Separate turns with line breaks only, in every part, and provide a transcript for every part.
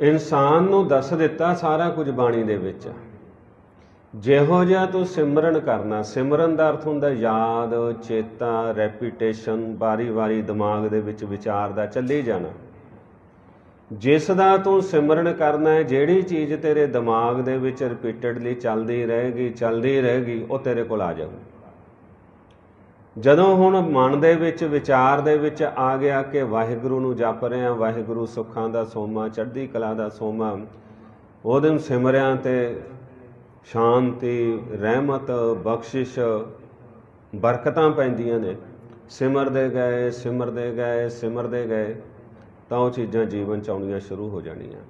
ਇਨਸਾਨ ਨੂੰ ਦੱਸ ਦਿੱਤਾ ਸਾਰਾ ਕੁਝ ਬਾਣੀ ਦੇ ਵਿੱਚ। ਜਿਹੋ ਜਿਹਾ ਤੂੰ ਸਿਮਰਨ ਕਰਨਾ, ਸਿਮਰਨ ਦਾ ਅਰਥ ਹੁੰਦਾ ਯਾਦ, ਚੇਤਾ, ਰੈਪੀਟੇਸ਼ਨ, ਵਾਰੀ-ਵਾਰੀ ਦਿਮਾਗ ਦੇ ਵਿੱਚ ਵਿਚਾਰ ਦਾ ਚੱਲੀ ਜਾਣਾ। ਜਿਸ ਦਾ ਤੂੰ ਸਿਮਰਨ ਕਰਨਾ ਹੈ, ਜਿਹੜੀ ਚੀਜ਼ ਤੇਰੇ ਦਿਮਾਗ ਦੇ ਵਿੱਚ ਰਿਪੀਟਡਲੀ ਚੱਲਦੀ ਰਹੇਗੀ ਚੱਲਦੀ ਰਹੇਗੀ, ਉਹ ਤੇਰੇ ਕੋਲ ਆ ਜਾਊਗੀ ਜਦੋਂ ਹੁਣ ਮਨ ਦੇ ਵਿੱਚ, ਵਿਚਾਰ ਦੇ ਵਿੱਚ ਆ ਗਿਆ ਕਿ ਵਾਹਿਗੁਰੂ ਨੂੰ ਜਪ ਰਿਹਾ ਵਾਹਿਗੁਰੂ ਸੁੱਖਾਂ ਦਾ ਸੋਮਾ, ਚੜ੍ਹਦੀ ਕਲਾ ਦਾ ਸੋਮਾ, ਉਹ ਦਿਨ ਸਿਮਰਿਆਂ ਤੇ ਸ਼ਾਂਤੀ, ਰਹਿਮਤ, ਬਖਸ਼ਿਸ਼ ਬਰਕਤਾਂ ਪੈਂਦੀਆਂ ਨੇ। ਸਿਮਰਦੇ ਗਏ ਸਿਮਰਦੇ ਗਏ ਸਿਮਰਦੇ ਗਏ, ਤਾਂ ਉਹ ਚੀਜ਼ਾਂ ਜੀਵਨ ਚ ਆਉਣੀਆਂ ਸ਼ੁਰੂ ਹੋ ਜਾਣੀਆਂ।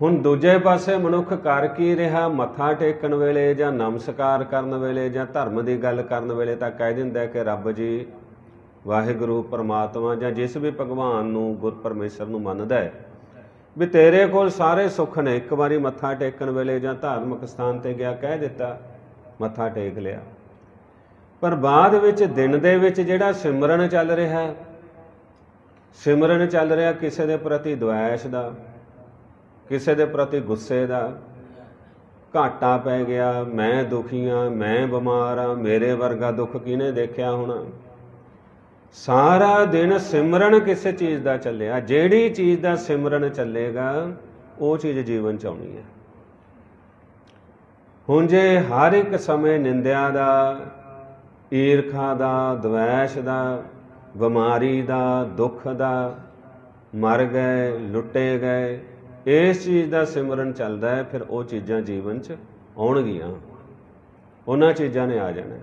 ਹੁਣ ਦੂਜੇ ਪਾਸੇ ਮਨੁੱਖ ਕਰ ਕੀ ਰਿਹਾ? ਮੱਥਾ ਟੇਕਣ ਵੇਲੇ ਜਾਂ ਨਮਸਕਾਰ ਕਰਨ ਵੇਲੇ ਜਾਂ ਧਰਮ ਦੀ ਗੱਲ ਕਰਨ ਵੇਲੇ ਤਾਂ ਕਹਿ ਦਿੰਦਾ ਕਿ ਰੱਬ ਜੀ, ਵਾਹਿਗੁਰੂ, ਪਰਮਾਤਮਾ ਜਾਂ ਜਿਸ ਵੀ ਭਗਵਾਨ ਨੂੰ ਗੁਰ ਪਰਮੇਸ਼ਰ ਨੂੰ ਮੰਨਦਾ ਹੈ, ਵੀ ਤੇਰੇ ਕੋਲ ਸਾਰੇ ਸੁੱਖ ਨੇ। ਇੱਕ ਵਾਰੀ ਮੱਥਾ ਟੇਕਣ ਵੇਲੇ ਜਾਂ ਧਾਰਮਿਕ ਸਥਾਨ ਤੇ ਗਿਆ, ਕਹਿ ਦਿੱਤਾ, ਮੱਥਾ ਟੇਕ ਲਿਆ। ਪਰ ਬਾਅਦ ਵਿੱਚ, ਦਿਨ ਦੇ ਵਿੱਚ ਜਿਹੜਾ ਸਿਮਰਨ ਚੱਲ ਰਿਹਾ ਸਿਮਰਨ ਚੱਲ ਰਿਹਾ ਕਿਸੇ ਦੇ ਪ੍ਰਤੀ ਦੁਆਇਸ਼ ਦਾ ਕਿਸੇ ਦੇ ਪ੍ਰਤੀ ਗੁੱਸੇ ਦਾ ਘਾਟਾ ਪੈ ਗਿਆ, ਮੈਂ ਦੁਖੀ ਆ ਮੈਂ ਬਿਮਾਰ ਆ ਮੇਰੇ ਵਰਗਾ ਦੁੱਖ ਕਿਹਨੇ ਦੇਖਿਆ ਹੋਣਾ? ਸਾਰਾ ਦਿਨ ਸਿਮਰਨ ਕਿਸੇ ਚੀਜ਼ ਦਾ ਚੱਲਿਆ, ਜਿਹੜੀ ਚੀਜ਼ ਦਾ ਸਿਮਰਨ ਚੱਲੇਗਾ, ਉਹ ਚੀਜ਼ ਜੀਵਨ ਚ ਆਉਣੀ ਹੈ। ਹੁਣ ਜੇ ਹਰ ਇੱਕ ਸਮੇਂ ਨਿੰਦਿਆ ਦਾ, ਈਰਖਾ ਦਾ, ਦਵੈਸ਼ ਦਾ, ਬਿਮਾਰੀ ਦਾ, ਦੁੱਖ ਦਾ, ਮਰ ਗਏ, ਲੁੱਟੇ ਗਏ ਇਸ ਚੀਜ਼ ਦਾ ਸਿਮਰਨ ਚੱਲਦਾ ਹੈ, ਫਿਰ ਉਹ ਚੀਜ਼ਾਂ ਜੀਵਨ 'ਚ ਆਉਣਗੀਆਂ। ਉਹਨਾਂ ਚੀਜ਼ਾਂ ਨੇ ਆ ਜਾਣਾ।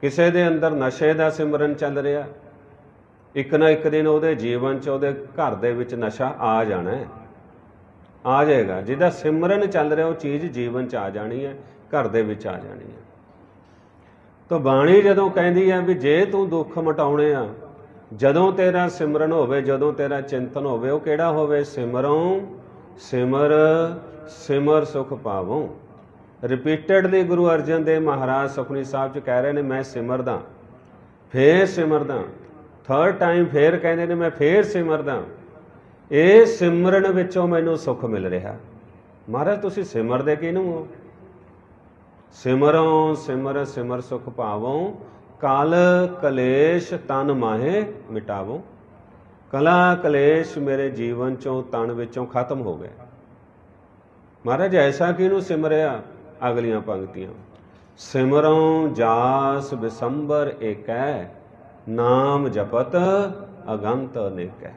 ਕਿਸੇ ਦੇ ਅੰਦਰ ਨਸ਼ੇ ਦਾ ਸਿਮਰਨ ਚੱਲ ਰਿਹਾ, ਇੱਕ ਨਾ ਇੱਕ ਦਿਨ ਉਹਦੇ ਜੀਵਨ 'ਚ, ਉਹਦੇ ਘਰ ਦੇ ਵਿੱਚ ਨਸ਼ਾ ਆ ਜਾਣਾ ਹੈ। ਆ ਜਾਏਗਾ। ਜਿਹਦਾ ਸਿਮਰਨ ਚੱਲ ਰਿਹਾ, ਉਹ ਚੀਜ਼ ਜੀਵਨ 'ਚ ਆ ਜਾਣੀ ਹੈ, ਘਰ ਦੇ ਵਿੱਚ ਆ ਜਾਣੀ ਹੈ। ਤਾਂ ਬਾਣੀ ਜਦੋਂ ਕਹਿੰਦੀ ਹੈ ਵੀ ਜੇ ਤੂੰ ਦੁੱਖ ਮਟਾਉਣੇ ਆ ਜਦੋਂ ਤੇਰਾ ਸਿਮਰਨ ਹੋਵੇ, ਜਦੋਂ ਤੇਰਾ ਚਿੰਤਨ ਹੋਵੇ, ਉਹ ਕਿਹੜਾ ਹੋਵੇ? ਸਿਮਰੋਂ ਸਿਮਰ ਸਿਮਰ ਸੁਖ ਪਾਵੋਂ। ਰਿਪੀਟਡਲੀ ਗੁਰੂ ਅਰਜਨ ਦੇਵ ਮਹਾਰਾਜ ਸੁਖਨੀ ਸਾਹਿਬ ਚ ਕਹਿ ਰਹੇ ਨੇ, ਮੈਂ ਸਿਮਰਦਾ, ਫੇਰ ਸਿਮਰਦਾ। ਥਰਡ ਟਾਈਮ ਫੇਰ ਕਹਿੰਦੇ ਨੇ, ਮੈਂ ਫੇਰ ਸਿਮਰਦਾ। ਇਹ ਸਿਮਰਨ ਵਿੱਚੋਂ ਮੈਨੂੰ ਸੁਖ ਮਿਲ ਰਿਹਾ। ਮਹਾਰਾਜ, ਤੁਸੀਂ ਸਿਮਰਦੇ ਕਿਹਨੂੰ ਹੋ? ਸਿਮਰੋਂ ਸਿਮਰ ਸਿਮਰ ਸੁਖ ਪਾਵੋਂ। ਕਾਲ ਕਲੇਸ਼ ਤਨ ਮਾਹੇ ਮਿਟਾਵੋ। ਕਲਾ ਕਲੇਸ਼ ਮੇਰੇ ਜੀਵਨ ਚੋਂ ਤਨ ਵਿੱਚੋਂ ਖਤਮ ਹੋ ਗਏ। ਮਹਾਰਾਜ, ਐਸਾ ਕਿ ਕਿਹਨੂੰ ਸਿਮਰਿਆ? ਅਗਲੀਆਂ ਪੰਕਤੀਆਂ। ਸਿਮਰੋਂ ਜਾਸ ਬਿਸੰਬਰ ਏਕੈ, ਨਾਮ ਜਪਤ ਅਗੰਤ ਅਨੇਕੈ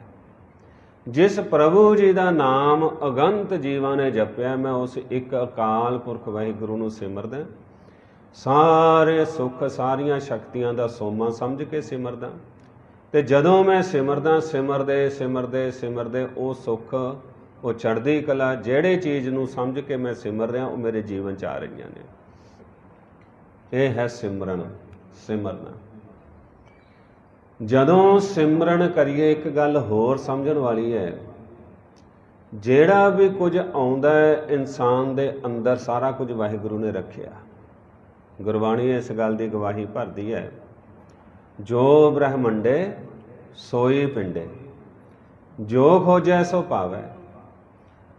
ਜਿਸ ਪ੍ਰਭੂ ਜੀ ਦਾ ਨਾਮ ਅਗੰਤ ਜੀਵਾਂ ਨੇ ਜਪਿਆ, ਮੈਂ ਉਸ ਇੱਕ ਅਕਾਲ ਪੁਰਖ ਵਾਹਿਗੁਰੂ ਨੂੰ ਸਿਮਰਦਾ। ਸਾਰੇ ਸੁੱਖ ਸਾਰੀਆਂ ਸ਼ਕਤੀਆਂ ਦਾ ਸੋਮਾ ਸਮਝ ਕੇ ਸਿਮਰਦਾ। ਤੇ ਜਦੋਂ ਮੈਂ ਸਿਮਰਦਾ, ਸਿਮਰਦੇ ਸਿਮਰਦੇ ਸਿਮਰਦੇ ਉਹ ਸੁੱਖ, ਉਹ ਚੜ੍ਹਦੀ ਕਲਾ, ਜਿਹੜੇ ਚੀਜ਼ ਨੂੰ ਸਮਝ ਕੇ ਮੈਂ ਸਿਮਰ ਰਿਹਾ, ਉਹ ਮੇਰੇ ਜੀਵਨ ਚ ਆ ਰਹੀਆਂ ਨੇ। ਇਹ ਹੈ ਸਿਮਰਨ, ਸਿਮਰਨਾ। ਜਦੋਂ ਸਿਮਰਨ ਕਰੀਏ, ਇੱਕ ਗੱਲ ਹੋਰ ਸਮਝਣ ਵਾਲੀ ਹੈ। ਜਿਹੜਾ ਵੀ ਕੁਝ ਆਉਂਦਾ ਹੈ, ਇਨਸਾਨ ਦੇ ਅੰਦਰ ਸਾਰਾ ਕੁਝ ਵਾਹਿਗੁਰੂ ਨੇ ਰੱਖਿਆ। ਗੁਰਬਾਣੀ ਇਸ ਗੱਲ ਦੀ ਗਵਾਹੀ ਭਰਦੀ ਹੈ, ਜੋ ਬ੍ਰਹਮੰਡੇ ਸੋਈ ਪਿੰਡੇ, ਜੋ ਖੋਜੈ ਸੋ ਪਾਵੈ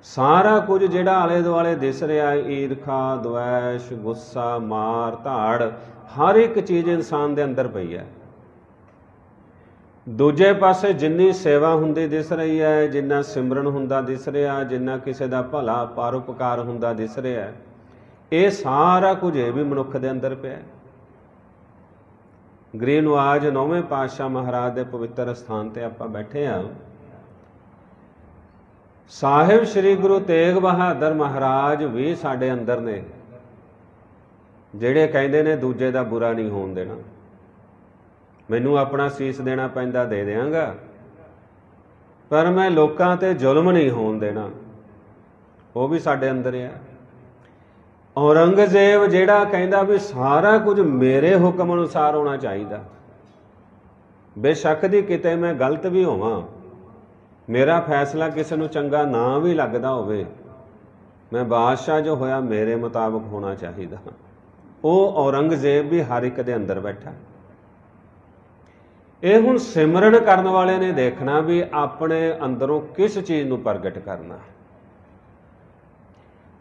ਸਾਰਾ ਕੁਝ ਜਿਹੜਾ ਆਲੇ ਦੁਆਲੇ ਦਿਸ ਰਿਹਾ ਹੈ, ਈਰਖਾ, ਦੁਐਸ਼, ਗੁੱਸਾ, ਮਾਰ, ਧਾੜ, ਹਰ ਇੱਕ ਚੀਜ਼ ਇਨਸਾਨ ਦੇ ਅੰਦਰ ਪਈ ਹੈ। ਦੂਜੇ ਪਾਸੇ ਜਿੰਨੀ ਸੇਵਾ ਹੁੰਦੀ ਦਿਸ ਰਹੀ ਹੈ, ਜਿੰਨਾ ਸਿਮਰਨ ਹੁੰਦਾ ਦਿਸ ਰਿਹਾ, ਜਿੰਨਾ ਕਿਸੇ ਦਾ ਭਲਾ, ਪਰਉਪਕਾਰ ਹੁੰਦਾ ਦਿਸ ਰਿਹਾ ਇਹ ਸਾਰਾ ਕੁਝ ਇਹ ਵੀ ਮਨੁੱਖ ਦੇ ਅੰਦਰ ਪਿਆ ਗ੍ਰੀਨਵਾਜ ਨੌਵੇਂ ਪਾਤਸ਼ਾਹ ਮਹਾਰਾਜ ਦੇ ਪਵਿੱਤਰ ਸਥਾਨ ਤੇ ਆਪਾਂ ਬੈਠੇ ਆ ਸਾਹਿਬ ਸ੍ਰੀ ਗੁਰੂ ਤੇਗ ਬਹਾਦਰ ਮਹਾਰਾਜ ਵੀ ਸਾਡੇ ਅੰਦਰ ਨੇ, ਜਿਹੜੇ ਕਹਿੰਦੇ ਨੇ ਦੂਜੇ ਦਾ ਬੁਰਾ ਨਹੀਂ ਹੋਣ ਦੇਣਾ। ਮੈਨੂੰ ਆਪਣਾ ਸੀਸ ਦੇਣਾ ਪੈਂਦਾ, ਦੇ ਦੇਵਾਂਗਾ ਪਰ ਮੈਂ ਲੋਕਾਂ ਤੇ ਜ਼ੁਲਮ ਨਹੀਂ ਹੋਣ ਦੇਣਾ। ਉਹ ਵੀ ਸਾਡੇ ਅੰਦਰ ਆ। ਔਰੰਗਜ਼ੇਬ ਜਿਹੜਾ ਕਹਿੰਦਾ ਵੀ ਸਾਰਾ ਕੁਝ ਮੇਰੇ ਹੁਕਮ ਅਨੁਸਾਰ ਹੋਣਾ ਚਾਹੀਦਾ। ਬੇਸ਼ੱਕ ਦੀ ਕਿਤੇ ਮੈਂ ਗਲਤ ਵੀ ਹੋਵਾਂ। ਮੇਰਾ ਫੈਸਲਾ ਕਿਸੇ ਨੂੰ ਚੰਗਾ ਨਾ ਵੀ ਲੱਗਦਾ ਹੋਵੇ, ਮੈਂ ਬਾਦਸ਼ਾਹ ਜੋ ਹੋਇਆ ਮੇਰੇ ਮੁਤਾਬਕ ਹੋਣਾ ਚਾਹੀਦਾ। ਉਹ ਔਰੰਗਜ਼ੇਬ ਵੀ ਹਰ ਇੱਕ ਦੇ ਅੰਦਰ ਬੈਠਾ। ਇਹ ਹੁਣ ਸਿਮਰਨ ਕਰਨ ਵਾਲੇ ਨੇ ਦੇਖਣਾ ਵੀ ਆਪਣੇ ਅੰਦਰੋਂ ਕਿਸ ਚੀਜ਼ ਨੂੰ ਪ੍ਰਗਟ ਕਰਨਾ।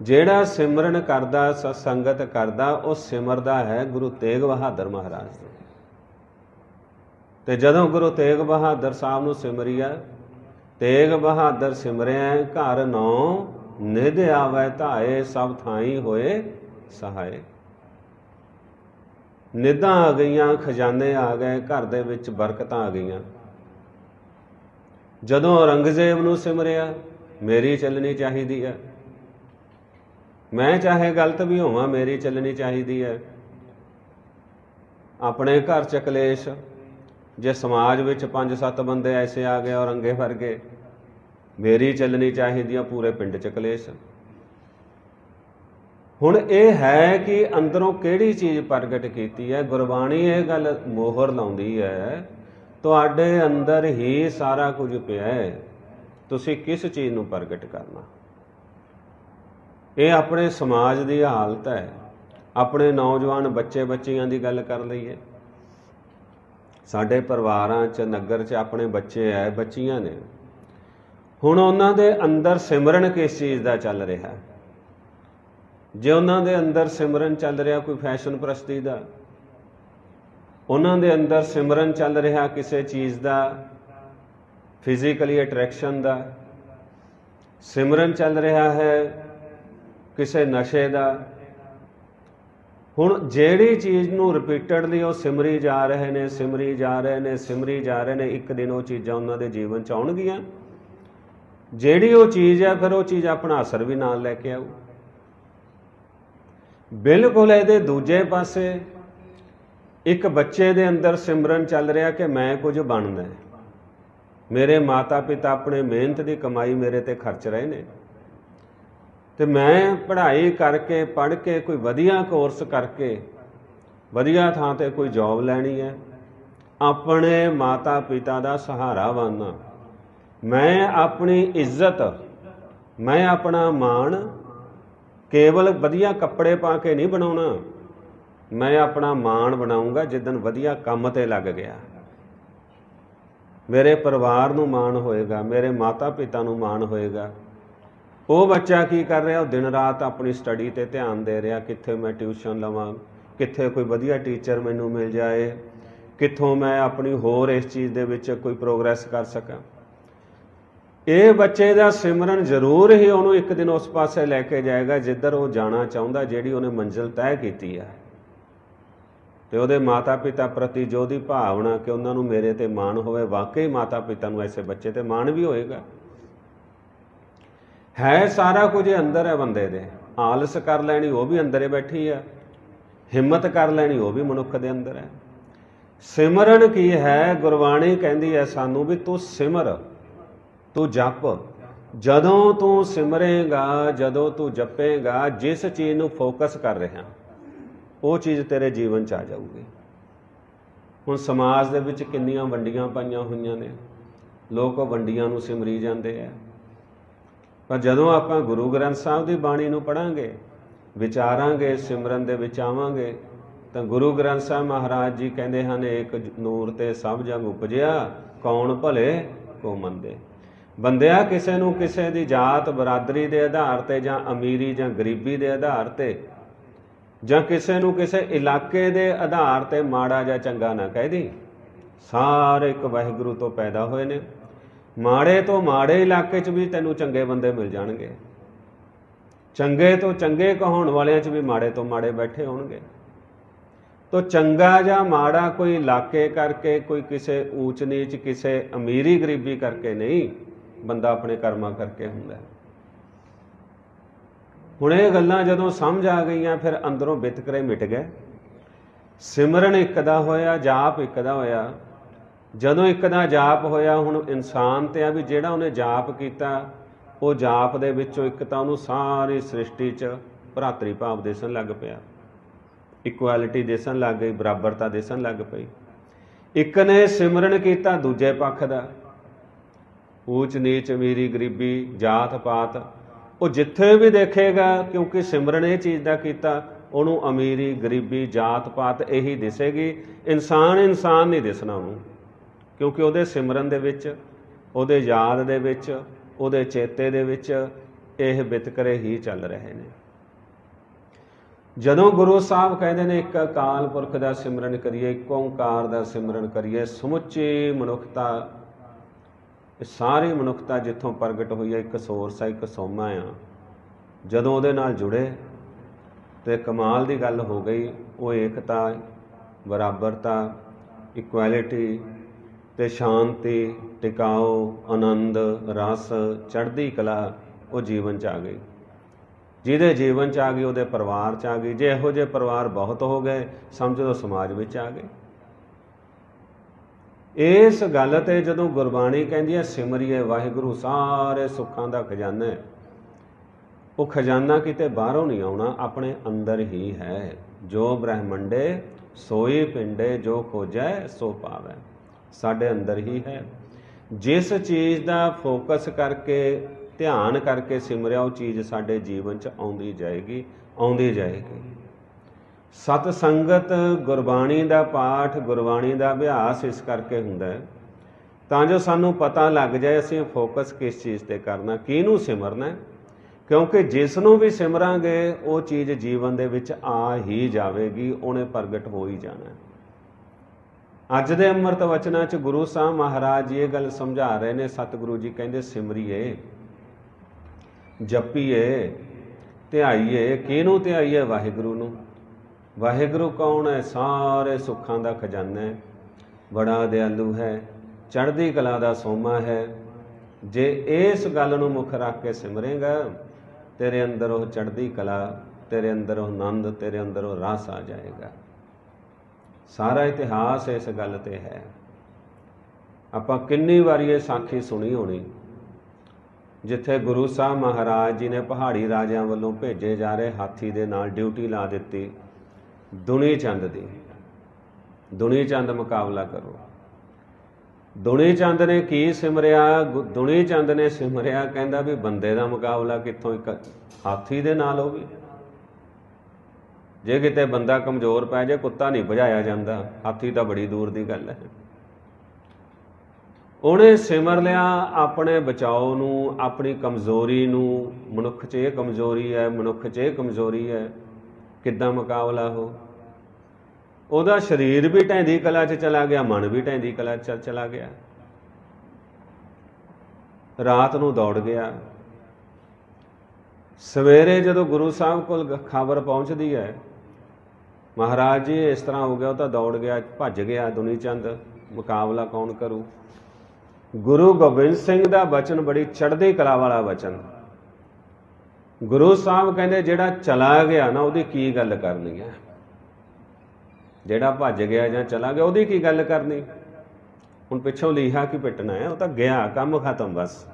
ਜਿਹੜਾ ਸਿਮਰਨ ਕਰਦਾ ਸਤਸੰਗਤ ਕਰਦਾ, ਉਹ ਸਿਮਰਦਾ ਹੈ ਗੁਰੂ ਤੇਗ ਬਹਾਦਰ ਮਹਾਰਾਜ ਨੂੰ ਤੇ ਜਦੋਂ ਗੁਰੂ ਤੇਗ ਬਹਾਦਰ ਸਾਹਿਬ ਨੂੰ ਸਿਮਰਿਆ ਤੇਗ ਬਹਾਦਰ ਸਿਮਰਿਆ, ਘਰ ਨੌ ਨਿਧ ਆਵੈ, ਧਾਏ, ਸਭ ਥਾਈ ਹੋਏ ਸਹਾਏ। ਨਿਧਾਂ ਆ ਗਈਆਂ, ਖਜ਼ਾਨੇ ਆ ਗਏ, ਘਰ ਦੇ ਵਿੱਚ ਬਰਕਤਾਂ ਆ ਗਈਆਂ। ਜਦੋਂ ਔਰੰਗਜ਼ੇਬ ਨੂੰ ਸਿਮਰਿਆ, ਮੇਰੀ ਚੱਲਣੀ ਚਾਹੀਦੀ ਹੈ ਮੈਂ ਚਾਹੇ ਗਲਤ ਵੀ ਹੋਵਾਂ, ਮੇਰੀ ਚੱਲਣੀ ਚਾਹੀਦੀ ਹੈ। ਆਪਣੇ ਘਰ ਚ ਕਲੇਸ਼, ਜੇ ਸਮਾਜ ਵਿੱਚ 5-7 ਬੰਦੇ ਐਸੇ ਆ ਗਏ ਔਰ ਔਰੰਗੇ ਵਰਗੇ, ਮੇਰੀ ਚੱਲਣੀ ਚਾਹੀਦੀ ਆ ਪੂਰੇ ਪਿੰਡ ਚ ਕਲੇਸ਼। ਹੁਣ ਇਹ ਹੈ ਕਿ ਅੰਦਰੋਂ ਕਿਹੜੀ ਚੀਜ਼ ਪ੍ਰਗਟ ਕੀਤੀ ਹੈ? ਗੁਰਬਾਣੀ ਇਹ ਗੱਲ ਮੋਹਰ ਲਾਉਂਦੀ ਹੈ, ਤੁਹਾਡੇ ਅੰਦਰ ਹੀ ਸਾਰਾ ਕੁਝ ਪਿਆ ਹੈ। ਤੁਸੀਂ ਕਿਸ ਚੀਜ਼ ਨੂੰ ਪ੍ਰਗਟ ਕਰਨਾ? ਇਹ ਆਪਣੇ ਸਮਾਜ ਦੀ ਹਾਲਤ ਹੈ। ਆਪਣੇ ਨੌਜਵਾਨ ਬੱਚੇ ਬੱਚੀਆਂ ਦੀ ਗੱਲ ਕਰ ਲਈਏ। ਸਾਡੇ ਪਰਿਵਾਰਾਂ 'ਚ, ਨਗਰ 'ਚ ਆਪਣੇ ਬੱਚੇ ਐ, ਬੱਚੀਆਂ ਨੇ। ਹੁਣ ਉਹਨਾਂ ਦੇ ਅੰਦਰ ਸਿਮਰਨ ਕਿਸ ਚੀਜ਼ ਦਾ ਚੱਲ ਰਿਹਾ? ਜੇ ਉਹਨਾਂ ਦੇ ਅੰਦਰ ਸਿਮਰਨ ਚੱਲ ਰਿਹਾ ਕੋਈ ਫੈਸ਼ਨ ਪ੍ਰਸਤੀ ਦਾ, ਉਹਨਾਂ ਦੇ ਅੰਦਰ ਸਿਮਰਨ ਚੱਲ ਰਿਹਾ ਕਿਸੇ ਚੀਜ਼ ਦਾ ਫਿਜ਼ੀਕਲੀ ਅਟਰੈਕਸ਼ਨ ਦਾ, ਸਿਮਰਨ ਚੱਲ ਰਿਹਾ ਹੈ ਕਿਸੇ ਨਸ਼ੇ ਦਾ। ਹੁਣ ਜਿਹੜੀ ਚੀਜ਼ ਨੂੰ ਰਿਪੀਟਡਲੀ ਉਹ ਸਿਮਰੀ ਜਾ ਰਹੇ ਨੇ, ਸਿਮਰੀ ਜਾ ਰਹੇ ਨੇ, ਸਿਮਰੀ ਜਾ ਰਹੇ ਨੇ, ਇੱਕ ਦਿਨ ਉਹ ਚੀਜ਼ਾਂ ਉਹਨਾਂ ਦੇ ਜੀਵਨ ਚ ਆਉਣਗੀਆਂ। ਜਿਹੜੀ ਉਹ ਚੀਜ਼ ਹੈ ਫਿਰ ਉਹ ਚੀਜ਼ ਆਪਣਾ ਅਸਰ ਵੀ ਨਾਲ ਲੈ ਕੇ ਆਊ। ਬਿਲਕੁਲ ਇਹਦੇ ਦੂਜੇ ਪਾਸੇ ਇੱਕ ਬੱਚੇ ਦੇ ਅੰਦਰ ਸਿਮਰਨ ਚੱਲ ਰਿਹਾ ਕਿ ਮੈਂ ਕੁਝ ਬਣਨਾ ਹੈ। ਮੇਰੇ ਮਾਤਾ ਪਿਤਾ ਆਪਣੇ ਮਿਹਨਤ ਦੀ ਕਮਾਈ ਮੇਰੇ ਤੇ ਖਰਚ ਰਹੇ ਨੇ। ਤੇ ਮੈਂ ਪੜ੍ਹਾਈ ਕਰਕੇ, ਪੜ੍ਹ ਕੇ ਕੋਈ ਵਧੀਆ ਕੋਰਸ ਕਰਕੇ, ਵਧੀਆ ਥਾਂ ਤੇ ਕੋਈ ਜੌਬ ਲੈਣੀ ਹੈ, ਆਪਣੇ ਮਾਤਾ ਪਿਤਾ ਦਾ ਸਹਾਰਾ ਬਣਨਾ। ਮੈਂ ਆਪਣੀ ਇੱਜ਼ਤ, ਮੈਂ ਆਪਣਾ ਮਾਣ ਕੇਵਲ ਵਧੀਆ ਕੱਪੜੇ ਪਾ ਕੇ ਨਹੀਂ ਬਣਾਉਣਾ। ਮੈਂ ਆਪਣਾ ਮਾਣ ਬਣਾਉਂਗਾ ਜਿੱਦਨ ਵਧੀਆ ਕੰਮ ਤੇ ਲੱਗ ਗਿਆ। ਮੇਰੇ ਪਰਿਵਾਰ ਨੂੰ ਮਾਣ ਹੋਏਗਾ, ਮੇਰੇ ਮਾਤਾ ਪਿਤਾ ਨੂੰ ਮਾਣ ਹੋਏਗਾ। ਉਹ ਬੱਚਾ ਕੀ ਕਰ ਰਿਹਾ? ਉਹ ਦਿਨ ਰਾਤ ਆਪਣੀ ਸਟੱਡੀ ਤੇ ਧਿਆਨ ਦੇ ਰਿਹਾ, ਕਿੱਥੇ ਮੈਂ ਟਿਊਸ਼ਨ ਲਵਾਂ, ਕਿੱਥੇ ਕੋਈ ਵਧੀਆ ਟੀਚਰ ਮੈਨੂੰ ਮਿਲ ਜਾਏ, ਕਿੱਥੋਂ ਮੈਂ ਆਪਣੀ ਹੋਰ ਇਸ ਚੀਜ਼ ਦੇ ਵਿੱਚ ਕੋਈ ਪ੍ਰੋਗਰੈਸ ਕਰ ਸਕਾਂ। ਇਹ ਬੱਚੇ ਦਾ ਸਿਮਰਨ ਜ਼ਰੂਰ ਹੀ ਉਹਨੂੰ ਇੱਕ ਦਿਨ ਉਸ ਪਾਸੇ ਲੈ ਕੇ ਜਾਏਗਾ, ਜਿੱਧਰ ਉਹ ਜਾਣਾ ਚਾਹੁੰਦਾ, ਜਿਹੜੀ ਉਹਨੇ ਮੰਜ਼ਿਲ ਤੈਅ ਕੀਤੀ ਹੈ ਤੇ ਉਹਦੇ ਮਾਤਾ ਪਿਤਾ ਪ੍ਰਤੀ ਜੋ ਦੀ ਭਾਵਨਾ ਕਿ ਉਹਨਾਂ ਨੂੰ ਮੇਰੇ ਤੇ ਮਾਣ ਹੋਵੇ, ਵਾਕਈ ਮਾਤਾ ਪਿਤਾ ਨੂੰ ਐਸੇ ਬੱਚੇ ਤੇ ਮਾਣ ਵੀ ਹੋਏਗਾ। ਹੈ ਸਾਰਾ ਕੁਝ ਅੰਦਰ ਹੈ ਬੰਦੇ ਦੇ। ਆਲਸ ਕਰ ਲੈਣੀ, ਉਹ ਵੀ ਅੰਦਰੇ ਬੈਠੀ ਹੈ ਹਿੰਮਤ ਕਰ ਲੈਣੀ, ਉਹ ਵੀ ਮਨੁੱਖ ਦੇ ਅੰਦਰ ਹੈ। ਸਿਮਰਨ ਕੀ ਹੈ? ਗੁਰਬਾਣੀ ਕਹਿੰਦੀ ਹੈ ਸਾਨੂੰ ਵੀ ਤੂੰ ਸਿਮਰ, ਤੂੰ ਜਪ। ਜਦੋਂ ਤੂੰ ਸਿਮਰੇਗਾ, ਜਦੋਂ ਤੂੰ ਜਪੇਗਾ, ਜਿਸ ਚੀਜ਼ ਨੂੰ ਫੋਕਸ ਕਰ ਰਿਹਾ, ਉਹ ਚੀਜ਼ ਤੇਰੇ ਜੀਵਨ 'ਚ ਆ ਜਾਊਗੀ। ਹੁਣ ਸਮਾਜ ਦੇ ਵਿੱਚ ਕਿੰਨੀਆਂ ਵੰਡੀਆਂ ਪਾਈਆਂ ਹੋਈਆਂ ਨੇ। ਲੋਕ ਵੰਡੀਆਂ ਨੂੰ ਸਿਮਰੀ ਜਾਂਦੇ ਆ। ਪਰ ਜਦੋਂ ਆਪਾਂ ਗੁਰੂ ਗ੍ਰੰਥ ਸਾਹਿਬ ਦੀ ਬਾਣੀ ਨੂੰ ਪੜਾਂਗੇ ਵਿਚਾਰਾਂਗੇ, ਸਿਮਰਨ ਦੇ ਵਿੱਚ ਆਵਾਂਗੇ, ਤਾਂ ਗੁਰੂ ਗ੍ਰੰਥ ਸਾਹਿਬ ਮਹਾਰਾਜ ਜੀ ਕਹਿੰਦੇ ਹਨ ਇੱਕ ਨੂਰ ਤੇ ਸਭ ਜਗ ਉਪਜਿਆ, ਕੌਣ ਭਲੇ ਕੋ ਮੰਦੇ? ਬੰਦਿਆ, ਕਿਸੇ ਨੂੰ ਕਿਸੇ ਦੀ ਜਾਤ ਬਰਾਦਰੀ ਦੇ ਆਧਾਰ ਤੇ ਜਾਂ ਅਮੀਰੀ ਜਾਂ ਗਰੀਬੀ ਦੇ ਆਧਾਰ ਤੇ, ਜਾਂ ਕਿਸੇ ਨੂੰ ਕਿਸੇ ਇਲਾਕੇ ਦੇ ਆਧਾਰ ਤੇ ਮਾੜਾ ਜਾਂ ਚੰਗਾ ਨਾ ਕਹਿ ਦੀ ਸਾਰੇ ਇੱਕ ਵਾਹਿਗੁਰੂ ਤੋਂ ਪੈਦਾ ਹੋਏ ਨੇ। ਮਾੜੇ ਤੋਂ ਮਾੜੇ ਇਲਾਕੇ 'ਚ ਵੀ ਤੈਨੂੰ ਚੰਗੇ ਬੰਦੇ ਮਿਲ ਜਾਣਗੇ। ਚੰਗੇ ਤੋਂ ਚੰਗੇ ਕਹਾਉਣ ਵਾਲਿਆਂ 'ਚ ਵੀ ਮਾੜੇ ਤੋਂ ਮਾੜੇ ਬੈਠੇ ਹੋਣਗੇ। ਤੋ ਚੰਗਾ ਜਾਂ ਮਾੜਾ ਕੋਈ ਇਲਾਕੇ ਕਰਕੇ, ਕੋਈ ਕਿਸੇ ਊਚ ਨੀਚ, ਕਿਸੇ ਅਮੀਰੀ ਗਰੀਬੀ ਕਰਕੇ ਨਹੀਂ, ਬੰਦਾ ਆਪਣੇ ਕਰਮਾਂ ਕਰਕੇ ਹੁੰਦਾ। ਹੁਣ ਇਹ ਗੱਲਾਂ ਜਦੋਂ ਸਮਝ ਆ ਗਈਆਂ, ਫਿਰ ਅੰਦਰੋਂ ਬਿਤਕਰੇ ਮਿਟ ਗਏ। ਸਿਮਰਨ ਇੱਕ ਦਾ ਹੋਇਆ, ਜਾਪ ਇੱਕ ਦਾ ਹੋਇਆ। ਜਦੋਂ ਇੱਕ ਦਾ ਜਾਪ ਹੋਇਆ, ਹੁਣ ਇਨਸਾਨ ਤੇ ਆ ਵੀ ਜਿਹੜਾ ਉਹਨੇ ਜਾਪ ਕੀਤਾ, ਉਹ ਜਾਪ ਦੇ ਵਿੱਚੋਂ ਇੱਕ ਤਾਂ ਉਹਨੂੰ ਸਾਰੀ ਸ੍ਰਿਸ਼ਟੀ 'ਚ ਭਰਾਤਰੀ ਭਾਵ ਦੇਸਣ ਲੱਗ ਪਿਆ। ਇਕੁਐਲਿਟੀ ਦੇਸਣ ਲੱਗ ਗਈ, ਬਰਾਬਰਤਾ ਦੇਸਣ ਲੱਗ ਪਈ। ਇੱਕ ਨੇ ਸਿਮਰਨ ਕੀਤਾ ਦੂਜੇ ਪੱਖ ਦਾ। ਊਚ ਨੀਚ ਅਮੀਰੀ ਗਰੀਬੀ, ਜਾਤ ਪਾਤ, ਉਹ ਜਿੱਥੇ ਵੀ ਦੇਖੇਗਾ, ਕਿਉਂਕਿ ਸਿਮਰਨ ਇਹ ਚੀਜ਼ ਦਾ ਕੀਤਾ, ਉਹਨੂੰ ਅਮੀਰੀ ਗਰੀਬੀ, ਜਾਤ ਪਾਤ ਇਹੀ ਦਿਸੇਗੀ। ਇਨਸਾਨ ਇਨਸਾਨ ਨਹੀਂ ਦਿਸਣਾ ਉਹਨੂੰ। ਕਿਉਂਕਿ ਉਹਦੇ ਸਿਮਰਨ ਦੇ ਵਿੱਚ, ਉਹਦੇ ਯਾਦ ਦੇ ਵਿੱਚ, ਉਹਦੇ ਚੇਤੇ ਦੇ ਵਿੱਚ ਇਹ ਵਿਤਕਰੇ ਹੀ ਚੱਲ ਰਹੇ ਨੇ। ਜਦੋਂ ਗੁਰੂ ਸਾਹਿਬ ਕਹਿੰਦੇ ਨੇ, ਇੱਕ ਅਕਾਲ ਪੁਰਖ ਦਾ ਸਿਮਰਨ ਕਰੀਏ, ਇੱਕ ਓੰਕਾਰ ਦਾ ਸਿਮਰਨ ਕਰੀਏ, ਸਮੁੱਚੀ ਮਨੁੱਖਤਾ, ਇਹ ਸਾਰੀ ਮਨੁੱਖਤਾ ਜਿੱਥੋਂ ਪ੍ਰਗਟ ਹੋਈ ਹੈ, ਇੱਕ ਸੋਰਸ ਹੈ, ਇੱਕ ਸੋਮਾ ਆ, ਜਦੋਂ ਉਹਦੇ ਨਾਲ ਜੁੜੇ, ਤੇ ਕਮਾਲ ਦੀ ਗੱਲ ਹੋ ਗਈ, ਉਹ ਏਕਤਾ, ਬਰਾਬਰਤਾ ਇਕੁਐਲਿਟੀ ਤੇ ਸ਼ਾਂਤੀ ਟਿਕਾਓ ਆਨੰਦ, ਰਸ, ਚੜ੍ਹਦੀ ਕਲਾ, ਉਹ ਜੀਵਨ ਚ ਆ ਗਈ। ਜਿਹਦੇ ਜੀਵਨ ਚ ਆ ਗਈ, ਉਹਦੇ ਪਰਿਵਾਰ ਚ ਆ ਗਈ। ਜੇ ਇਹੋ ਜਿਹੇ ਪਰਿਵਾਰ ਬਹੁਤ ਹੋ ਗਏ, ਸਮਝ ਲਓ ਸਮਾਜ ਵਿੱਚ ਆ ਗਏ। ਇਸ ਗੱਲ ਤੇ ਜਦੋਂ ਗੁਰਬਾਣੀ ਕਹਿੰਦੀ ਹੈ, ਸਿਮਰਿਏ ਵਾਹਿਗੁਰੂ, ਸਾਰੇ ਸੁੱਖਾਂ ਦਾ ਖਜ਼ਾਨਾ ਹੈ। ਉਹ ਖਜ਼ਾਨਾ ਕਿਤੇ ਬਾਹਰੋਂ ਨਹੀਂ ਆਉਣਾ, ਆਪਣੇ ਅੰਦਰ ਹੀ ਹੈ। ਜੋ ਬ੍ਰਹਮੰਡੇ, ਸੋਈ ਪਿੰਡੇ, ਜੋ ਖੋਜੈ, ਸੋ ਪਾਵੈ। ਸਾਡੇ ਅੰਦਰ ਹੀ ਹੈ। ਜਿਸ ਚੀਜ਼ ਦਾ ਫੋਕਸ ਕਰਕੇ, ਧਿਆਨ ਕਰਕੇ ਸਿਮਰਿਆ, ਉਹ ਚੀਜ਼ ਸਾਡੇ ਜੀਵਨ 'ਚ ਆਉਂਦੀ ਜਾਏਗੀ ਆਉਂਦੀ ਜਾਏਗੀ। ਸਤ ਸੰਗਤ ਗੁਰਬਾਣੀ ਦਾ ਪਾਠ, ਗੁਰਬਾਣੀ ਦਾ ਅਭਿਆਸ ਇਸ ਕਰਕੇ ਹੁੰਦਾ ਹੈ। ਤਾਂ ਜੋ ਸਾਨੂੰ ਪਤਾ ਲੱਗ ਜਾਏ ਅਸੀਂ ਫੋਕਸ ਕਿਸ ਚੀਜ਼ ਤੇ ਕਰਨਾ, ਕਿਹਨੂੰ ਸਿਮਰਨਾ ਹੈ। ਕਿਉਂਕਿ ਜਿਸ ਨੂੰ ਵੀ ਸਿਮਰਾਂਗੇ, ਉਹ ਚੀਜ਼ ਜੀਵਨ ਦੇ ਵਿੱਚ ਆ ਹੀ ਜਾਵੇਗੀ, ਉਹਨੇ ਪ੍ਰਗਟ ਹੋ ਹੀ ਜਾਣਾ ਹੈ। ਅੱਜ ਦੇ ਅੰਮ੍ਰਿਤ ਵਚਨਾਂ 'ਚ ਗੁਰੂ ਸਾਹਿਬ ਮਹਾਰਾਜ ਜੀ ਇਹ ਗੱਲ ਸਮਝਾ ਰਹੇ ਨੇ, ਸਤਿਗੁਰੂ ਜੀ ਕਹਿੰਦੇ, ਸਿਮਰੀਏ, ਜਪੀਏ, ਧਿਆਈਏ। ਕਿਹਨੂੰ ਧਿਆਈਏ? ਵਾਹਿਗੁਰੂ ਨੂੰ। ਵਾਹਿਗੁਰੂ ਕੌਣ ਹੈ? ਸਾਰੇ ਸੁੱਖਾਂ ਦਾ ਖਜ਼ਾਨਾ ਹੈ। ਬੜਾ ਦਿਆਲੂ ਹੈ। ਚੜ੍ਹਦੀ ਕਲਾ ਦਾ ਸੋਮਾ ਹੈ। ਜੇ ਇਸ ਗੱਲ ਨੂੰ ਮੁੱਖ ਰੱਖ ਕੇ ਸਿਮਰੇਗਾ, ਤੇਰੇ ਅੰਦਰ ਉਹ ਚੜ੍ਹਦੀ ਕਲਾ, ਤੇਰੇ ਅੰਦਰ ਉਹ ਆਨੰਦ, ਤੇਰੇ ਅੰਦਰ ਉਹ ਰਸ ਆ ਜਾਏਗਾ। ਸਾਰਾ ਇਤਿਹਾਸ ਇਸ ਗੱਲ ਤੇ ਹੈ। ਆਪਾਂ ਕਿੰਨੀ ਵਾਰੀ ਇਹ ਸਾਖੀ ਸੁਣੀ ਹੋਣੀ। ਜਿੱਥੇ ਗੁਰੂ ਸਾਹਿਬ ਮਹਾਰਾਜ ਜੀ ਨੇ ਪਹਾੜੀ ਰਾਜਿਆਂ ਵੱਲੋਂ ਭੇਜੇ ਜਾ ਰਹੇ ਹਾਥੀ ਦੇ ਨਾਲ ਡਿਊਟੀ ਲਾ ਦਿੱਤੀ। ਦੁਨੀ ਚੰਦ ਦੀ। ਦੁਨੀ ਚੰਦ ਮੁਕਾਬਲਾ ਕਰੋ। ਦੁਨੀ ਚੰਦ ਨੇ ਕੀ ਸਿਮਰਿਆ? ਗੁ- ਦੁਨੀ ਚੰਦ ਨੇ ਸਿਮਰਿਆ, ਕਹਿੰਦਾ ਵੀ ਬੰਦੇ ਦਾ ਮੁਕਾਬਲਾ ਕਿੱਥੋਂ ਇੱਕ ਹਾਥੀ ਦੇ ਨਾਲ ਹੋਵੇ। ਜੇ ਕਿਤੇ ਬੰਦਾ ਕਮਜ਼ੋਰ ਪੈ ਜੇ ਕੁੱਤਾ ਨਹੀਂ ਭਜਾਇਆ ਜਾਂਦਾ। ਹਾਥੀ ਤਾਂ ਬੜੀ ਦੂਰ ਦੀ ਗੱਲ ਹੈ। ਉਹਨੇ ਸਿਮਰ ਲਿਆ ਆਪਣੇ ਬਚਾਓ ਨੂੰ, ਆਪਣੀ ਕਮਜ਼ੋਰੀ ਨੂੰ। ਮਨੁੱਖ 'ਚ ਇਹ ਕਮਜ਼ੋਰੀ ਹੈ, ਮਨੁੱਖ 'ਚ ਇਹ ਕਮਜ਼ੋਰੀ ਹੈ। ਕਿੱਦਾਂ ਮੁਕਾਬਲਾ ਹੋ? ਉਹਦਾ ਸਰੀਰ ਵੀ ਢੈਂਦੀ ਕਲਾ 'ਚ ਚਲਾ ਗਿਆ, ਮਨ ਵੀ ਢੈਂਦੀ ਕਲਾ 'ਚ ਚਲਾ ਗਿਆ। ਰਾਤ ਨੂੰ ਦੌੜ ਗਿਆ। ਸਵੇਰੇ ਜਦੋਂ ਗੁਰੂ ਸਾਹਿਬ ਕੋਲ ਖਬਰ ਪਹੁੰਚਦੀ ਹੈ ਮਹਾਰਾਜ ਜੀ, ਇਸ ਤਰ੍ਹਾਂ ਹੋ ਗਿਆ, ਉਹ ਤਾਂ ਦੌੜ ਗਿਆ, ਭੱਜ ਗਿਆ ਦੁਨੀ ਚੰਦ। ਮੁਕਾਬਲਾ ਕੌਣ ਕਰੂ? ਗੁਰੂ ਗੋਬਿੰਦ ਸਿੰਘ ਦਾ ਬਚਨ ਬੜੀ ਚੜ੍ਹਦੀ ਕਲਾ ਵਾਲਾ ਬਚਨ। ਗੁਰੂ ਸਾਹਿਬ ਕਹਿੰਦੇ, ਜਿਹੜਾ ਚਲਾ ਗਿਆ ਨਾ, ਉਹਦੀ ਕੀ ਗੱਲ ਕਰਨੀ ਹੈ? ਜਿਹੜਾ ਭੱਜ ਗਿਆ ਜਾਂ ਚਲਾ ਗਿਆ, ਉਹਦੀ ਕੀ ਗੱਲ ਕਰਨੀ? ਹੁਣ ਪਿੱਛੋਂ ਲੀਹਾ ਕੀ ਪਿੱਟਣਾ ਹੈ? ਉਹ ਤਾਂ ਗਿਆ, ਕੰਮ ਖਤਮ ਬਸ।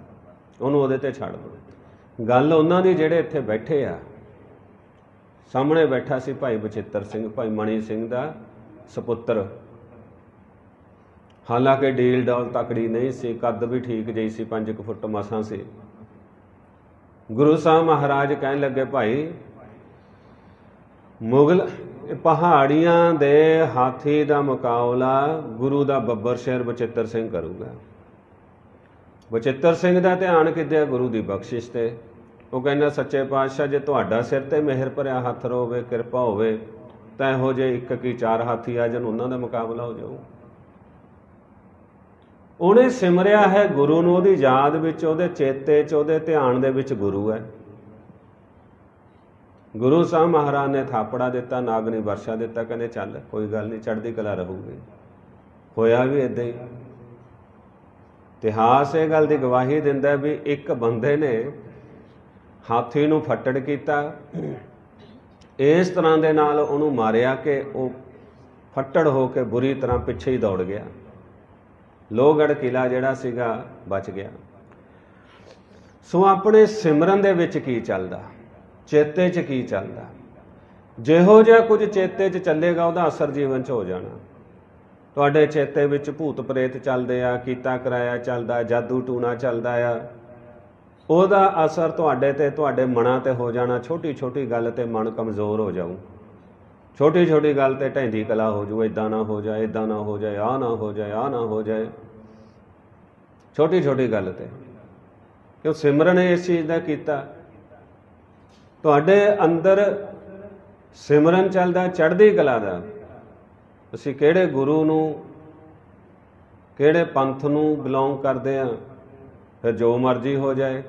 ਉਹਨੂੰ ਉਹਦੇ ਤੇ ਛੱਡ ਦਿਓ ਗੱਲ ਉਹਨਾਂ ਦੀ ਜਿਹੜੇ ਇੱਥੇ ਬੈਠੇ ਆ ਸਾਹਮਣੇ ਬੈਠਾ ਸੀ ਭਾਈ ਬਚਿੱਤਰ ਸਿੰਘ, ਭਾਈ ਮਣੀ ਸਿੰਘ ਦਾ ਸੁਪੁੱਤਰ। ਹਾਲਾਂਕਿ ਡੀਲ ਡੌਲ ਤਕੜੀ ਨਹੀਂ ਸੀ, ਕੱਦ ਵੀ ਠੀਕ ਜਿਹੀ ਸੀ 5 ਫੁੱਟ ਮਸਾਂ ਸੀ। ਗੁਰੂ ਸਾਹਿਬ ਮਹਾਰਾਜ ਕਹਿਣ ਲੱਗੇ, ਭਾਈ, ਮੁਗਲ ਪਹਾੜੀਆਂ ਦੇ ਹਾਥੀ ਦਾ ਮੁਕਾਬਲਾ ਗੁਰੂ ਦਾ ਬੱਬਰ ਸ਼ੇਰ ਬਚਿੱਤਰ ਸਿੰਘ ਕਰੂਗਾ। ਬਚਿੱਤਰ ਸਿੰਘ ਦਾ ਧਿਆਨ ਕਿੱਦੇ ਗੁਰੂ ਦੀ ਬਖਸ਼ਿਸ਼ ਤੇ। ਉਹ ਕਹਿੰਦਾ, ਸੱਚੇ ਪਾਤਸ਼ਾਹ, ਜੇ ਤੁਹਾਡਾ ਸਿਰ ਤੇ ਮਿਹਰ ਭਰਿਆ ਹੱਥ ਰੋਵੇ, ਕਿਰਪਾ ਹੋਵੇ, ਤਾਂ ਇਹੋ ਜੇ ਇੱਕ ਕੀ ਚਾਰ ਹਾਥੀ ਆ ਜਨ ਉਹਨਾਂ ਦਾ ਮੁਕਾਬਲਾ ਹੋ ਜਾਊ। ਉਹਨੇ ਸਿਮਰਿਆ ਹੈ ਗੁਰੂ ਨੂੰ, ਉਹਦੀ ਯਾਦ ਵਿੱਚ, ਉਹਦੇ ਚੇਤੇ 'ਚ, ਉਹਦੇ ਧਿਆਨ ਦੇ ਵਿੱਚ ਗੁਰੂ ਹੈ। ਗੁਰੂ ਸਾਹਿਬ ਮਹਾਰਾਜ ਨੇ ਥਾਪੜਾ ਦਿੱਤਾ ਨਾਗਨੀ ਵਰਸ਼ਾ ਦਿੱਤਾ, ਕਹਿੰਦੇ, ਚੱਲ, ਕੋਈ ਗੱਲ ਨਹੀਂ, ਚੜ੍ਹਦੀ ਕਲਾ ਰਹੂਗੀ। ਹੋਇਆ ਵੀ ਇਦਾਂ ਹੀ। ਇਤਿਹਾਸ ਇਹ ਗੱਲ ਦੀ ਗਵਾਹੀ ਦਿੰਦਾ ਵੀ ਇੱਕ ਬੰਦੇ ਨੇ ਹਾਥੀ ਨੂੰ ਫੱਟੜ ਕੀਤਾ। ਇਸ ਤਰ੍ਹਾਂ ਦੇ ਨਾਲ ਉਹਨੂੰ ਮਾਰਿਆ ਕਿ ਉਹ ਫੱਟੜ ਹੋ ਕੇ ਬੁਰੀ ਤਰ੍ਹਾਂ ਪਿੱਛੇ ਹੀ ਦੌੜ ਗਿਆ। ਲੋਹਗੜ ਕਿਲਾ ਜਿਹੜਾ ਸੀਗਾ ਬਚ ਗਿਆ। ਸੋ ਆਪਣੇ ਸਿਮਰਨ ਦੇ ਵਿੱਚ ਕੀ ਚੱਲਦਾ? ਚੇਤੇ 'ਚ ਕੀ ਚੱਲਦਾ? ਜਿਹੋ ਜਿਹਾ ਕੁਝ ਚੇਤੇ 'ਚ ਚੱਲੇਗਾ, ਉਹਦਾ ਅਸਰ ਜੀਵਨ 'ਚ ਹੋ ਜਾਣਾ। ਤੁਹਾਡੇ ਚੇਤੇ ਵਿੱਚ ਭੂਤ ਪ੍ਰੇਤ ਚੱਲਦੇ ਆ, ਕੀਤਾ ਕਰਾਇਆ ਚੱਲਦਾ ਜਾਦੂ ਟੂਣਾ ਚੱਲਦਾ ਆ। ਉਹਦਾ ਅਸਰ ਤੁਹਾਡੇ ਤੇ, ਤੁਹਾਡੇ ਮਨਾਂ ਤੇ ਹੋ ਜਾਣਾ ਛੋਟੀ ਛੋਟੀ ਗੱਲ ਤੇ ਮਨ ਕਮਜ਼ੋਰ ਹੋ ਜਾਊ। ਛੋਟੀ ਛੋਟੀ ਗੱਲ ਤੇ ਢੈਂਦੀ ਕਲਾ ਹੋ ਜੂ ਇਦਾਂ ਨਾ ਹੋ ਜਾਏ ਇਦਾਂ ਨਾ ਹੋ ਜਾਏ ਆ ਨਾ ਹੋ ਜਾਏ ਆ ਨਾ ਹੋ ਜਾਏ। ਛੋਟੀ ਛੋਟੀ ਗੱਲ ਤੇ। ਕਿਉਂ ਸਿਮਰਨ ਇਸ ਚੀਜ਼ ਦਾ ਕੀਤਾ? ਤੁਹਾਡੇ ਅੰਦਰ ਸਿਮਰਨ ਚੱਲਦਾ, ਚੜ੍ਹਦੀ ਕਲਾ ਦਾ। ਅਸੀਂ ਕਿਹੜੇ ਗੁਰੂ ਨੂੰ, ਕਿਹੜੇ ਪੰਥ ਨੂੰ ਬਿਲੋਂਗ ਕਰਦੇ ਆ? ਫਿਰ ਜੋ ਮਰਜ਼ੀ ਹੋ ਜਾਏ।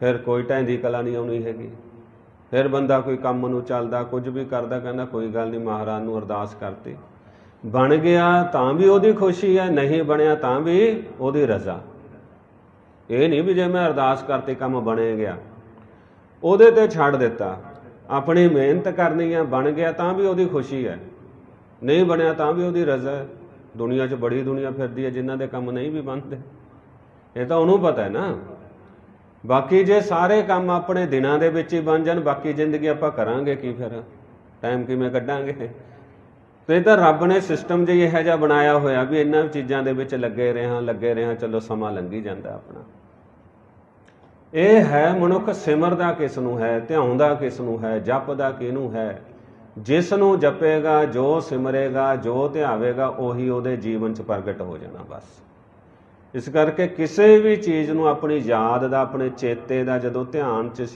ਫਿਰ ਕੋਈ ਢੈਂਦੀ ਕਲਾ ਨਹੀਂ ਆਉਣੀ ਹੈਗੀ। ਫਿਰ ਬੰਦਾ ਕੋਈ ਕੰਮ ਨੂੰ ਚੱਲਦਾ, ਕੁਝ ਵੀ ਕਰਦਾ, ਕਹਿੰਦਾ ਕੋਈ ਗੱਲ ਨਹੀਂ, ਮਹਾਰਾਜ ਨੂੰ ਅਰਦਾਸ ਕਰਤੀ। ਬਣ ਗਿਆ ਤਾਂ ਵੀ ਉਹਦੀ ਖੁਸ਼ੀ ਹੈ, ਨਹੀਂ ਬਣਿਆ ਤਾਂ ਵੀ ਉਹਦੀ ਰਜ਼ਾ। ਇਹ ਨਹੀਂ ਵੀ ਜੇ ਮੈਂ ਅਰਦਾਸ ਕਰਤੀ ਕੰਮ ਬਣੇ ਗਿਆ। ਉਹਦੇ ਤੇ ਛੱਡ ਦਿੱਤਾ। ਆਪਣੀ ਮਿਹਨਤ ਕਰਨੀ ਆ ਬਣ ਗਿਆ ਤਾਂ ਵੀ ਉਹਦੀ ਖੁਸ਼ੀ ਹੈ। ਨਹੀਂ ਬਣਿਆ ਤਾਂ ਵੀ ਉਹਦੀ ਰਜ਼ਾ ਹੈ। ਦੁਨੀਆ 'ਚ ਬੜੀ ਦੁਨੀਆ ਫਿਰਦੀ ਹੈ, ਜਿਨ੍ਹਾਂ ਦੇ ਕੰਮ ਨਹੀਂ ਵੀ ਬਣਦੇ। ਇਹ ਤਾਂ ਉਹਨੂੰ ਪਤਾ ਹੈ ਨਾ। ਬਾਕੀ ਜੇ ਸਾਰੇ ਕੰਮ ਆਪਣੇ ਦਿਨਾਂ ਦੇ ਵਿੱਚ ਹੀ ਬਣ ਜਾਣ, ਬਾਕੀ ਜ਼ਿੰਦਗੀ ਆਪਾਂ ਕਰਾਂਗੇ ਕੀ ਫਿਰ? ਟਾਈਮ ਕਿਵੇਂ ਕੱਢਾਂਗੇ? ਤੇ ਤਾਂ ਰੱਬ ਨੇ ਸਿਸਟਮ ਜੇ ਇਹੋ ਜਿਹਾ ਬਣਾਇਆ ਹੋਇਆ ਵੀ ਇਹਨਾਂ ਚੀਜ਼ਾਂ ਦੇ ਵਿੱਚ ਲੱਗੇ ਰਹਾਂ ਲੱਗੇ ਰਹਾਂ, ਚਲੋ ਸਮਾਂ ਲੰਘੀ ਜਾਂਦਾ ਆਪਣਾ। ਇਹ ਹੈ ਮਨੁੱਖ ਸਿਮਰਦਾ ਕਿਸ ਨੂੰ ਹੈ ਧਿਆਉਂਦਾ ਕਿਸ ਨੂੰ ਹੈ ਜਪਦਾ ਕਿਹਨੂੰ ਹੈ? ਜਿਸ ਨੂੰ ਜਪੇਗਾ, ਜੋ ਸਿਮਰੇਗਾ, ਜੋ ਧਿਆਵੇਗਾ, ਉਹੀ ਉਹਦੇ ਜੀਵਨ 'ਚ ਪ੍ਰਗਟ ਹੋ ਜਾਣਾ ਬਸ। ਇਸ ਕਰਕੇ ਕਿਸੇ ਵੀ ਚੀਜ਼ ਨੂੰ ਆਪਣੀ ਯਾਦ ਦਾ, ਆਪਣੇ ਚੇਤੇ ਦਾ ਜਦੋਂ ਧਿਆਨ 'ਚ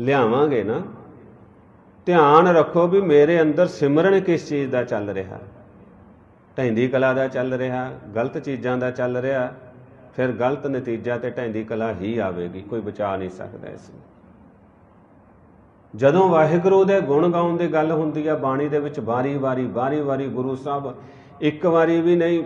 ਲਿਆਵਾਂਗੇ ਨਾ, ਧਿਆਨ ਰੱਖੋ ਵੀ ਮੇਰੇ ਅੰਦਰ ਸਿਮਰਨ ਕਿਸ ਚੀਜ਼ ਦਾ ਚੱਲ ਰਿਹਾ। ਢੈਂਦੀ ਕਲਾ ਦਾ ਚੱਲ ਰਿਹਾ, ਗਲਤ ਚੀਜ਼ਾਂ ਦਾ ਚੱਲ ਰਿਹਾ, ਫਿਰ ਗਲਤ ਨਤੀਜਾ ਤੇ ਢੈਂਦੀ ਕਲਾ ਹੀ ਆਵੇਗੀ, ਕੋਈ ਬਚਾ ਨਹੀਂ ਸਕਦਾ ਇਸ ਨੂੰ। ਜਦੋਂ ਵਾਹਿਗੁਰੂ ਦੇ ਗੁਣ ਗਾਉਣ ਦੀ ਗੱਲ ਹੁੰਦੀ ਆ, ਬਾਣੀ ਦੇ ਵਿੱਚ ਵਾਰੀ-ਵਾਰੀ ਵਾਰੀ-ਵਾਰੀ ਗੁਰੂ ਸਾਹਿਬ ਇੱਕ ਵਾਰੀ ਵੀ ਨਹੀਂ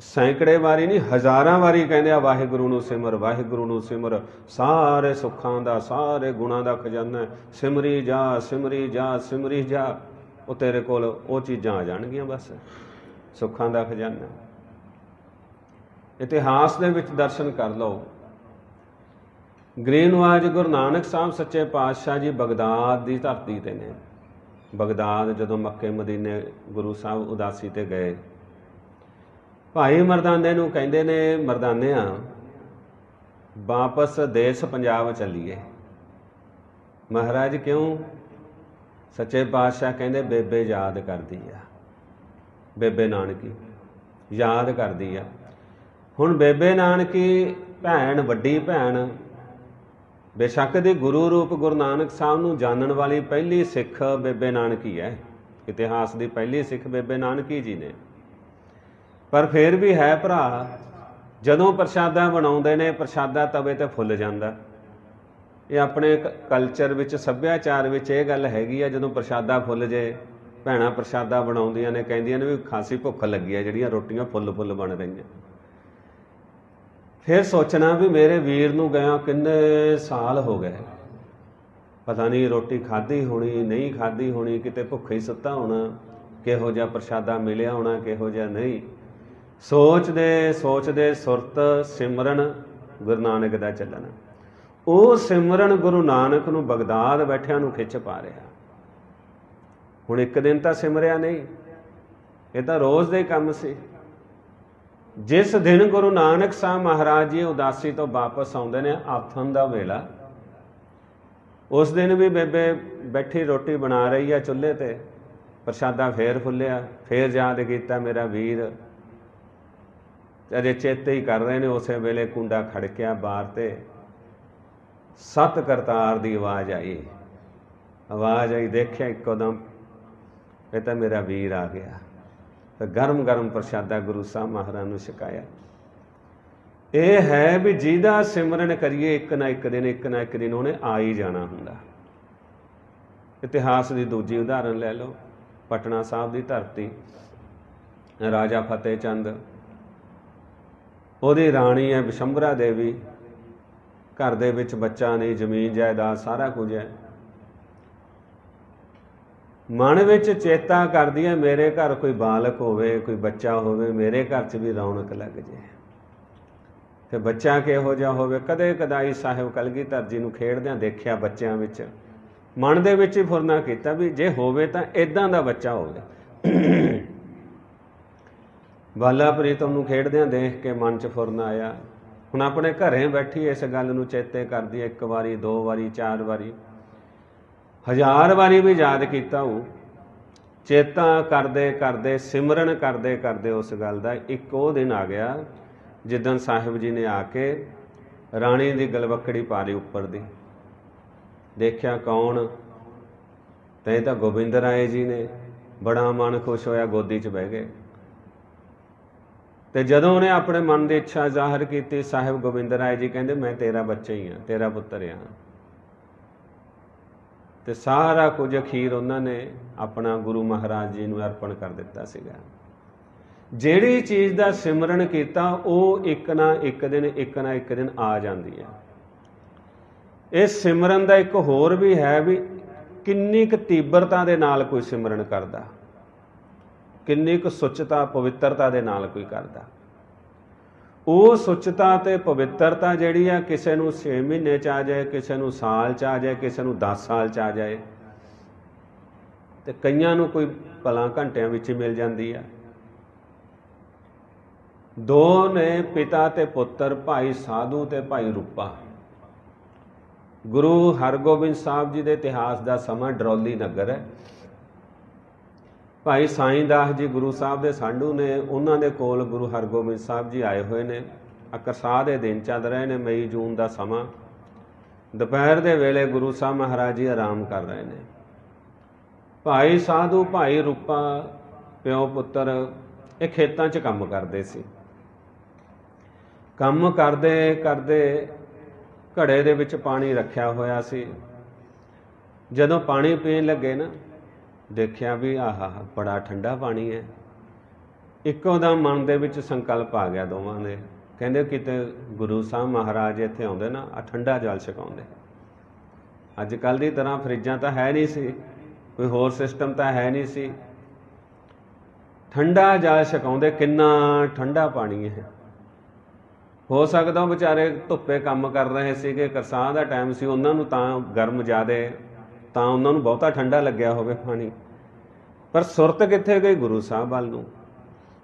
ਸੈਂਕੜੇ ਵਾਰੀ ਨਹੀਂ, ਹਜ਼ਾਰਾਂ ਵਾਰੀ ਕਹਿੰਦੇ ਆ, ਵਾਹਿਗੁਰੂ ਨੂੰ ਸਿਮਰ, ਵਾਹਿਗੁਰੂ ਨੂੰ ਸਿਮਰ। ਸਾਰੇ ਸੁੱਖਾਂ ਦਾ, ਸਾਰੇ ਗੁਣਾਂ ਦਾ ਖਜ਼ਾਨਾ ਸਿਮਰੀ ਜਾ ਸਿਮਰੀ ਜਾ ਸਿਮਰੀ ਜਾ। ਉਹ ਤੇਰੇ ਕੋਲ ਉਹ ਚੀਜ਼ਾਂ ਆ ਜਾਣਗੀਆਂ ਬਸ। ਸੁੱਖਾਂ ਦਾ ਖਜ਼ਾਨਾ ਇਤਿਹਾਸ ਦੇ ਵਿੱਚ ਦਰਸ਼ਨ ਕਰ ਲਓ। ਗ੍ਰੀਨਵਾਜ ਗੁਰੂ ਨਾਨਕ ਸਾਹਿਬ ਸੱਚੇ ਪਾਤਸ਼ਾਹ ਜੀ ਬਗਦਾਦ ਦੀ ਧਰਤੀ ਤੇ ਨੇ। ਬਗਦਾਦ ਜਦੋਂ ਮੱਕੇ ਮਦੀਨੇ ਗੁਰੂ ਸਾਹਿਬ ਉਦਾਸੀ ਤੇ ਗਏ ਭਾਈ ਮਰਦਾਨੇ ਨੂੰ ਕਹਿੰਦੇ ਨੇ ਮਰਦਾਨਿਆਂ ਵਾਪਸ ਦੇਸ਼ ਪੰਜਾਬ ਚੱਲੀਏ। ਮਹਾਰਾਜ ਕਿਉਂ? ਸੱਚੇ ਪਾਤਸ਼ਾਹ ਕਹਿੰਦੇ, ਬੇਬੇ ਯਾਦ ਕਰਦੀ ਆ। ਬੇਬੇ ਨਾਨਕੀ, ਯਾਦ ਕਰਦੀ ਆ। ਹੁਣ ਬੇਬੇ ਨਾਨਕੀ ਭੈਣ, ਵੱਡੀ ਭੈਣ, ਬੇਸ਼ੱਕ ਦੇ ਗੁਰੂ ਰੂਪ ਗੁਰੂ ਨਾਨਕ ਸਾਹਿਬ ਨੂੰ ਜਾਣਨ ਵਾਲੀ ਪਹਿਲੀ ਸਿੱਖ ਬੇਬੇ ਨਾਨਕੀ ਹੈ। ਇਤਿਹਾਸ ਦੀ ਪਹਿਲੀ ਸਿੱਖ ਬੇਬੇ ਨਾਨਕੀ ਜੀ ਨੇ। ਪਰ ਫਿਰ ਵੀ ਹੈ ਭਰਾ, ਜਦੋਂ ਪ੍ਰਸ਼ਾਦਾ ਬਣਾਉਂਦੇ ਨੇ, ਪ੍ਰਸ਼ਾਦਾ ਤਵੇ ਤੇ ਫੁੱਲ ਜਾਂਦਾ। ਇਹ ਆਪਣੇ ਕਲਚਰ ਵਿੱਚ, ਸੱਭਿਆਚਾਰ ਵਿੱਚ ਇਹ ਗੱਲ ਹੈਗੀ ਆ, ਜਦੋਂ ਪ੍ਰਸ਼ਾਦਾ ਫੁੱਲ ਜੇ, ਭੈਣਾਂ ਪ੍ਰਸ਼ਾਦਾ ਬਣਾਉਂਦੀਆਂ ਨੇ, ਕਹਿੰਦੀਆਂ ਨੇ ਵੀ ਖਾਸੀ ਭੁੱਖ ਲੱਗੀ ਆ, ਜਿਹੜੀਆਂ ਰੋਟੀਆਂ ਫੁੱਲ ਫੁੱਲ ਬਣ ਰਹੀਆਂ। ਫਿਰ ਸੋਚਣਾ ਵੀ ਮੇਰੇ ਵੀਰ ਨੂੰ ਗਿਆ ਕਿੰਨੇ ਸਾਲ ਹੋ ਗਏ। ਪਤਾ ਨਹੀਂ ਰੋਟੀ ਖਾਧੀ ਹੋਣੀ, ਨਹੀਂ ਖਾਧੀ ਹੋਣੀ, ਕਿਤੇ ਭੁੱਖੇ ਹੀ ਸੁੱਤਾ ਹੋਣਾ, ਕਿਹੋ ਜਿਹਾ ਪ੍ਰਸ਼ਾਦਾ ਮਿਲਿਆ ਹੋਣਾ, ਕਿਹੋ ਜਿਹਾ ਨਹੀਂ। ਸੋਚਦੇ ਸੋਚਦੇ ਸੁਰਤ ਸਿਮਰਨ ਗੁਰੂ ਨਾਨਕ ਦਾ ਚੱਲਣਾ। ਉਹ ਸਿਮਰਨ ਗੁਰੂ ਨਾਨਕ ਨੂੰ ਬਗਦਾਦ ਬੈਠਿਆਂ ਨੂੰ ਖਿੱਚ ਪਾ ਰਿਹਾ। ਹੁਣ ਇੱਕ ਦਿਨ ਤਾਂ ਸਿਮਰਿਆ ਨਹੀਂ, ਇਹ ਤਾਂ ਰੋਜ਼ ਦੇ ਕੰਮ ਸੀ। ਜਿਸ ਦਿਨ ਗੁਰੂ ਨਾਨਕ ਸਾਹਿਬ ਮਹਾਰਾਜ ਜੀ ਉਦਾਸੀ ਤੋਂ ਵਾਪਸ ਆਉਂਦੇ ਨੇ ਆਥਨ ਦਾ ਵੇਲਾ, ਉਸ ਦਿਨ ਵੀ ਬੇਬੇ ਬੈਠੀ ਰੋਟੀ ਬਣਾ ਰਹੀ ਆ ਚੁੱਲ੍ਹੇ ਤੇ, ਪ੍ਰਸ਼ਾਦਾ ਫੇਰ ਫੁੱਲਿਆ, ਫੇਰ ਯਾਦ ਕੀਤਾ ਮੇਰਾ ਵੀਰ ਅਜੇ ਚੇਤੇ ਹੀ ਕਰ ਰਹੇ ਨੇ ਉਸੇ ਵੇਲੇ ਕੁੰਡਾ ਖੜਕਿਆ ਬਾਹਰ ਤੇ। ਸਤ ਕਰਤਾਰ ਦੀ ਆਵਾਜ਼ ਆਈ। ਆਵਾਜ਼ ਆਈ, ਦੇਖਿਆ ਇੱਕੋ ਦਮ ਇਹ ਤਾਂ ਮੇਰਾ ਵੀਰ ਆ ਗਿਆ। ਤਾਂ ਗਰਮ ਗਰਮ ਪ੍ਰਸ਼ਾਦਾ ਗੁਰੂ ਸਾਹਿਬ ਮਹਾਰਾਜ ਨੂੰ ਛਕਾਇਆ। ਇਹ ਹੈ ਵੀ ਜਿਹਦਾ ਸਿਮਰਨ ਕਰੀਏ, ਇੱਕ ਨਾ ਇੱਕ ਦਿਨ, ਇੱਕ ਨਾ ਇੱਕ ਦਿਨ ਉਹਨੇ ਆ ਹੀ ਜਾਣਾ ਹੁੰਦਾ। ਇਤਿਹਾਸ ਦੀ ਦੂਜੀ ਉਦਾਹਰਨ ਲੈ ਲਓ। ਪਟਨਾ ਸਾਹਿਬ ਦੀ ਧਰਤੀ, ਰਾਜਾ ਫਤਿਹ ਚੰਦ ਉਹਦੀ ਰਾਣੀ ਹੈ ਵਿਸ਼ੰਬਰਾ ਦੇਵੀ। ਘਰ ਦੇ ਵਿੱਚ ਬੱਚਾ ਨਹੀਂ, ਜ਼ਮੀਨ, ਜਾਇਦਾਦ ਸਾਰਾ ਕੁਝ ਹੈ। ਮਨ ਵਿੱਚ ਚੇਤਾ ਕਰਦੀ ਹੈ, ਮੇਰੇ ਘਰ ਕੋਈ ਬਾਲਕ ਹੋਵੇ, ਕੋਈ ਬੱਚਾ ਹੋਵੇ, ਮੇਰੇ ਘਰ 'ਚ ਵੀ ਰੌਣਕ ਲੱਗ ਜੇ। ਤੇ ਬੱਚਾ ਕਿਹੋ ਜਿਹਾ ਹੋਵੇ? ਕਦੇ ਕਦਾਈ ਸਾਹਿਬ ਕਲਗੀਧਰ ਜੀ ਨੂੰ ਖੇਡਦਿਆਂ ਦੇਖਿਆ ਬੱਚਿਆਂ ਵਿੱਚ। ਮਨ ਦੇ ਵਿੱਚ ਹੀ ਫੁਰਨਾ ਕੀਤਾ ਵੀ ਜੇ ਹੋਵੇ ਤਾਂ ਇਦਾਂ ਦਾ ਬੱਚਾ ਹੋਵੇ। ਬਾਲਾ ਪ੍ਰੀਤਮ ਨੂੰ ਖੇਡਦਿਆਂ ਦੇਖ ਕੇ ਮਨ 'ਚ ਫੁਰਨ ਆਇਆ। ਹੁਣ ਆਪਣੇ ਘਰੇ ਬੈਠੀ ਇਸ ਗੱਲ ਨੂੰ ਚੇਤੇ ਕਰਦੀ, ਇੱਕ ਵਾਰੀ, ਦੋ ਵਾਰੀ, ਚਾਰ ਵਾਰੀ। ਹਜ਼ਾਰ ਵਾਰੀ ਵੀ ਯਾਦ ਕੀਤਾ ਉਹ। ਚੇਤਾ ਕਰਦੇ ਕਰਦੇ, ਸਿਮਰਨ ਕਰਦੇ ਕਰਦੇ ਉਸ ਗੱਲ ਦਾ ਇੱਕ ਉਹ ਦਿਨ ਆ ਗਿਆ ਜਿੱਦਨ ਸਾਹਿਬ ਜੀ ਨੇ ਆ ਕੇ ਰਾਣੀ ਦੀ ਗਲਵੱਕੜੀ ਪਾ ਲਈ ਉੱਪਰ ਦੀ। ਦੇਖਿਆ ਕੌਣ? ਤੇ ਤਾਂ ਗੋਬਿੰਦ ਰਾਏ ਜੀ ਨੇ। ਬੜਾ ਮਨ ਖੁਸ਼ ਹੋਇਆ, ਗੋਦੀ 'ਚ ਬਹਿ ਗਏ। ਤੇ ਜਦੋਂ ਉਹਨੇ ਆਪਣੇ ਮਨ ਦੀ ਇੱਛਾ ਜ਼ਾਹਰ ਕੀਤੀ, ਸਾਹਿਬ ਗੋਬਿੰਦ ਰਾਏ ਜੀ ਕਹਿੰਦੇ, ਮੈਂ ਤੇਰਾ ਬੱਚਾ ਹੀ ਹਾਂ, ਤੇਰਾ ਪੁੱਤਰ ਹਾਂ। ਤੇ ਸਾਰਾ ਕੁਝ ਅਖੀਰ ਉਹਨਾਂ ਨੇ ਆਪਣਾ ਗੁਰੂ ਮਹਾਰਾਜ ਜੀ ਨੂੰ ਅਰਪਣ ਕਰ ਦਿੱਤਾ ਸੀਗਾ। ਜਿਹੜੀ ਚੀਜ਼ ਦਾ ਸਿਮਰਨ ਕੀਤਾ, ਉਹ ਇੱਕ ਨਾ ਇੱਕ ਦਿਨ, ਇੱਕ ਨਾ ਇੱਕ ਦਿਨ ਆ ਜਾਂਦੀ ਹੈ। ਇਹ ਸਿਮਰਨ ਦਾ ਇੱਕ ਹੋਰ ਵੀ ਹੈ ਵੀ ਕਿੰਨੀ ਕੁ ਤੀਬਰਤਾ ਦੇ ਨਾਲ ਕੋਈ ਸਿਮਰਨ ਕਰਦਾ। ਕਿੰਨੀ ਕੁ ਸੁੱਚਤਾ, ਪਵਿੱਤਰਤਾ ਦੇ ਨਾਲ ਕੋਈ ਕਰਦਾ। ਉਹ ਸੁੱਚਤਾ ਤੇ ਪਵਿੱਤਰਤਾ ਜਿਹੜੀ ਆ, ਕਿਸੇ ਨੂੰ 6 ਮਹੀਨੇ ਚ ਆ ਜਾਏ, ਕਿਸੇ ਨੂੰ ਸਾਲ ਚ ਆ ਜਾਏ, ਕਿਸੇ ਨੂੰ 10 ਸਾਲ ਚ ਆ ਜਾਏ, ਤੇ ਕਈਆਂ ਨੂੰ ਕੋਈ ਭਲਾ ਘੰਟਿਆਂ ਵਿੱਚ ਹੀ ਮਿਲ ਜਾਂਦੀ ਆ। ਦੋ ਨੇ ਪਿਤਾ ਤੇ ਪੁੱਤਰ, ਭਾਈ ਸਾਧੂ ਤੇ ਭਾਈ ਰੂਪਾ। ਗੁਰੂ ਹਰਗੋਬਿੰਦ ਸਾਹਿਬ ਜੀ ਦੇ ਇਤਿਹਾਸ ਦਾ ਸਮਾਂ ਡਰੌਲੀ ਨਗਰ ਹੈ। ਭਾਈ ਸਾਈਂ ਦਾਸ ਜੀ ਗੁਰੂ ਸਾਹਿਬ ਦੇ ਸਾਂਢੂ ਨੇ, ਉਹਨਾਂ ਦੇ ਕੋਲ ਗੁਰੂ ਹਰਗੋਬਿੰਦ ਸਾਹਿਬ ਜੀ ਆਏ ਹੋਏ ਨੇ। ਅਕਰਸਾਹ ਦੇ ਦਿਨ ਚੱਲ ਰਹੇ ਨੇ, ਮਈ ਜੂਨ ਦਾ ਸਮਾਂ। ਦੁਪਹਿਰ ਦੇ ਵੇਲੇ ਗੁਰੂ ਸਾਹਿਬ ਮਹਾਰਾਜ ਜੀ ਆਰਾਮ ਕਰ ਰਹੇ ਨੇ। ਭਾਈ ਸਾਧੂ, ਭਾਈ ਰੂਪਾ, ਪਿਓ ਪੁੱਤਰ, ਇਹ ਖੇਤਾਂ 'ਚ ਕੰਮ ਕਰਦੇ ਸੀ। ਕੰਮ ਕਰਦੇ ਕਰਦੇ ਘੜੇ ਦੇ ਵਿੱਚ ਪਾਣੀ ਰੱਖਿਆ ਹੋਇਆ ਸੀ। ਜਦੋਂ ਪਾਣੀ ਪੀਣ ਲੱਗੇ ਨਾ ਦੇਖਿਆ ਵੀ ਆਹਾ ਬੜਾ ਠੰਡਾ ਪਾਣੀ ਹੈ। ਇੱਕੋ ਦਾ ਮਨ ਦੇ ਵਿੱਚ ਸੰਕਲਪ ਆ ਗਿਆ ਦੋਵਾਂ ਦੇ। ਕਹਿੰਦੇ ਕਿਤੇ ਗੁਰੂ ਸਾਹਿਬ ਮਹਾਰਾਜ ਇੱਥੇ ਆਉਂਦੇ ਨਾ ਆ ਠੰਡਾ ਜਲ ਛਕਾਉਂਦੇ। ਅੱਜ ਕੱਲ ਦੀ ਤਰ੍ਹਾਂ ਫਰਿੱਜਾਂ ਤਾਂ ਹੈ ਨਹੀਂ ਸੀ, ਕੋਈ ਹੋਰ ਸਿਸਟਮ ਤਾਂ ਹੈ ਨਹੀਂ ਸੀ। ਠੰਡਾ ਜਲ ਛਕਾਉਂਦੇ ਕਿੰਨਾ ਠੰਡਾ ਪਾਣੀ ਹੈ। ਹੋ ਸਕਦਾ ਵਿਚਾਰੇ ਧੁੱਪੇ ਕੰਮ ਕਰ ਰਹੇ ਸੀਗੇ ਕਰਸਾਂ ਦਾ ਟਾਈਮ ਸੀ, ਉਹਨਾਂ ਨੂੰ ਤਾਂ ਗਰਮ ਜ਼ਿਆਦੇ ਤਾਂ ਉਹਨਾਂ ਨੂੰ ਬਹੁਤਾ ਠੰਡਾ ਲੱਗਿਆ ਹੋਵੇ ਪਾਣੀ। ਪਰ ਸੁਰਤ ਕਿੱਥੇ ਗਈ ਗੁਰੂ ਸਾਹਿਬ ਵੱਲ ਨੂੰ?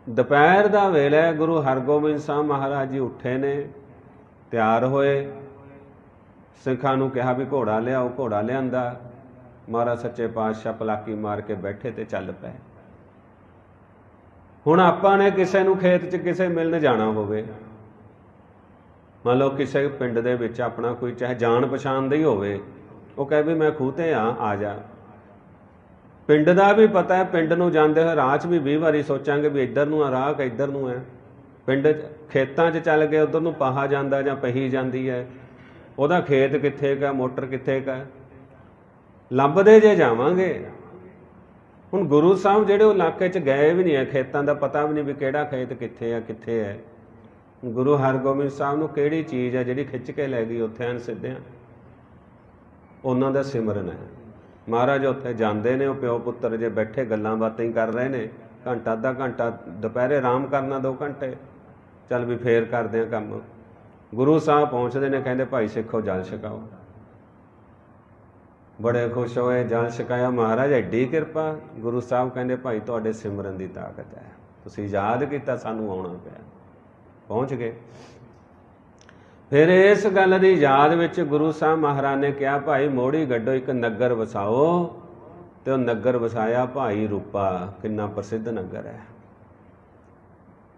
ਦੁਪਹਿਰ ਦਾ ਵੇਲੇ ਗੁਰੂ ਹਰਗੋਬਿੰਦ ਸਾਹਿਬ ਮਹਾਰਾਜ ਜੀ ਉੱਠੇ ਨੇ, ਤਿਆਰ ਹੋਏ। ਸਿੱਖਾਂ ਨੂੰ ਕਿਹਾ ਵੀ ਘੋੜਾ ਲਿਆਓ, ਘੋੜਾ ਲਿਆਂਦਾ। ਮਹਾਰਾਜ ਸੱਚੇ ਪਾਤਸ਼ਾਹ ਪਲਾਕੀ ਮਾਰ ਕੇ ਬੈਠੇ ਤੇ ਚੱਲ ਪਏ। ਹੁਣ ਆਪਾਂ ਨੇ ਕਿਸੇ ਨੂੰ ਖੇਤ 'ਚ ਕਿਸੇ ਮਿਲਣ ਜਾਣਾ ਹੋਵੇ। ਮੰਨ ਲਓ ਕਿਸੇ ਪਿੰਡ ਦੇ ਵਿੱਚ ਆਪਣਾ ਕੋਈ, ਚਾਹੇ ਜਾਣ ਪਛਾਣ ਦਾ ਹੀ ਹੋਵੇ ਉਹ ਕਹੇ ਵੀ ਮੈਂ ਖੂਹ ਤੇ ਆ ਆ ਜਾ। ਪਿੰਡ ਦਾ ਵੀ ਪਤਾ ਹੈ, ਪਿੰਡ ਨੂੰ ਜਾਂਦੇ ਹੋਏ ਰਾਹ 'ਚ ਵੀ 20 ਵਾਰੀ ਸੋਚਾਂਗੇ ਵੀ ਇੱਧਰ ਨੂੰ ਆ, ਰਾਹ ਕਿ ਇੱਧਰ ਨੂੰ ਹੈ। ਪਿੰਡ 'ਚ, ਖੇਤਾਂ 'ਚ ਚੱਲ ਗਏ ਉਧਰ ਨੂੰ ਪਾਹਾ ਜਾਂਦਾ ਜਾਂ ਪਹੀ ਜਾਂਦੀ ਹੈ। ਉਹਦਾ ਖੇਤ ਕਿੱਥੇ ਕਾ ਮੋਟਰ ਕਿੱਥੇ ਕਾ ਲੱਭਦੇ ਜੇ ਜਾਵਾਂਗੇ। ਹੁਣ ਗੁਰੂ ਸਾਹਿਬ ਜਿਹੜੇ ਉਹ ਇਲਾਕੇ 'ਚ ਗਏ ਵੀ ਨਹੀਂ ਹੈ, ਖੇਤਾਂ ਦਾ ਪਤਾ ਵੀ ਨਹੀਂ ਵੀ ਕਿਹੜਾ ਖੇਤ ਕਿੱਥੇ ਆ ਕਿੱਥੇ ਹੈ। ਗੁਰੂ ਹਰਗੋਬਿੰਦ ਸਾਹਿਬ ਨੂੰ ਕਿਹੜੀ ਚੀਜ਼ ਹੈ ਜਿਹੜੀ ਖਿੱਚ ਕੇ ਲੈ ਗਈ, ਉੱਥੇ ਹਨ ਸਿੱਧਿਆਂ। ਉਹਨਾਂ ਦਾ ਸਿਮਰਨ ਹੈ। ਮਹਾਰਾਜ ਉੱਥੇ ਜਾਂਦੇ ਨੇ, ਉਹ ਪਿਓ ਪੁੱਤਰ ਜੇ ਬੈਠੇ ਗੱਲਾਂ ਬਾਤਾਂ ਹੀ ਕਰ ਰਹੇ ਨੇ, ਘੰਟਾ ਅੱਧਾ ਘੰਟਾ, ਦੁਪਹਿਰੇ ਆਰਾਮ ਕਰਨਾ 2 ਘੰਟੇ, ਚੱਲ ਵੀ ਫੇਰ ਕਰਦੇ ਆ ਕੰਮ। ਗੁਰੂ ਸਾਹਿਬ ਪਹੁੰਚਦੇ ਨੇ, ਕਹਿੰਦੇ ਭਾਈ ਸਿੱਖੋ, ਜਲ ਛਕਾਓ। ਬੜੇ ਖੁਸ਼ ਹੋਏ, ਜਲ ਛਕਾਇਆ। ਮਹਾਰਾਜ, ਐਡੀ ਕਿਰਪਾ। ਗੁਰੂ ਸਾਹਿਬ ਕਹਿੰਦੇ, ਭਾਈ, ਤੁਹਾਡੇ ਸਿਮਰਨ ਦੀ ਤਾਕਤ ਹੈ। ਤੁਸੀਂ ਯਾਦ ਕੀਤਾ, ਸਾਨੂੰ ਆਉਣਾ ਪਿਆ। ਪਹੁੰਚ ਗਏ। ਫਿਰ ਇਸ ਗੱਲ ਦੀ ਯਾਦ ਵਿੱਚ ਗੁਰੂ ਸਾਹਿਬ ਮਹਾਰਾਜ ਨੇ ਕਿਹਾ, ਭਾਈ ਮੋੜੀ ਗੱਡੋ, ਇੱਕ ਨਗਰ ਵਸਾਓ। ਤੇ ਉਹ ਨਗਰ ਵਸਾਇਆ, ਭਾਈ ਰੂਪਾ, ਕਿੰਨਾ ਪ੍ਰਸਿੱਧ ਨਗਰ ਹੈ।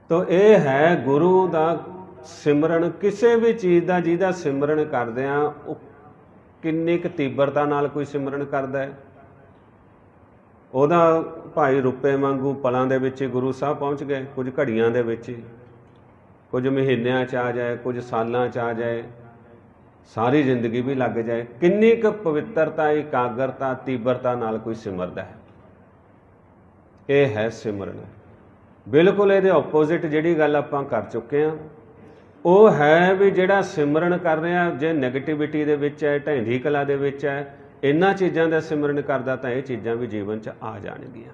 ਤੋ ਇਹ ਹੈ ਗੁਰੂ ਦਾ ਸਿਮਰਨ। ਕਿਸੇ ਵੀ ਚੀਜ਼ ਦਾ ਜਿਹਦਾ ਸਿਮਰਨ ਕਰਦੇ ਆ ਉਹ ਕਿੰਨੀ ਕੁ ਤੀਬਰਤਾ ਨਾਲ ਕੋਈ ਸਿਮਰਨ ਕਰਦਾ ਹੈ। ਉਹਦਾ ਭਾਈ ਰੁਪਏ ਵਾਂਗੂ ਪਲਾਂ ਦੇ ਵਿੱਚ ਗੁਰੂ ਸਾਹਿਬ ਪਹੁੰਚ ਗਏ, ਕੁਝ ਘੜੀਆਂ ਦੇ ਵਿੱਚ ਹੀ। ਕੁਝ ਮਹੀਨਿਆਂ ਚ ਆ ਜਾਏ, ਕੁਝ ਸਾਲਾਂ ਚ ਆ ਜਾਏ, ਸਾਰੀ ਜ਼ਿੰਦਗੀ ਵੀ ਲੱਗ ਜਾਏ। ਕਿੰਨੀ ਕੁ ਪਵਿੱਤਰਤਾ, ਇਕਾਗਰਤਾ, ਤੀਬਰਤਾ ਨਾਲ ਕੋਈ ਸਿਮਰਦਾ ਹੈ? ਇਹ ਹੈ ਸਿਮਰਨ। ਬਿਲਕੁਲ ਇਹਦੇ ਆਪੋਜ਼ਿਟ ਜਿਹੜੀ ਗੱਲ ਆਪਾਂ ਕਰ ਚੁੱਕੇ ਆ ਉਹ ਹੈ ਵੀ ਜਿਹੜਾ ਸਿਮਰਨ ਕਰ ਰਿਹਾ, ਜੇ 네ਗੇਟਿਵਿਟੀ ਦੇ ਵਿੱਚ ਹੈ ਢੈਂਦੀ ਕਲਾ ਦੇ ਵਿੱਚ ਹੈ, ਇਹਨਾਂ ਚੀਜ਼ਾਂ ਦਾ ਸਿਮਰਨ ਕਰਦਾ ਤਾਂ ਇਹ ਚੀਜ਼ਾਂ ਵੀ ਜੀਵਨ 'ਚ ਆ ਜਾਣਗੀਆਂ।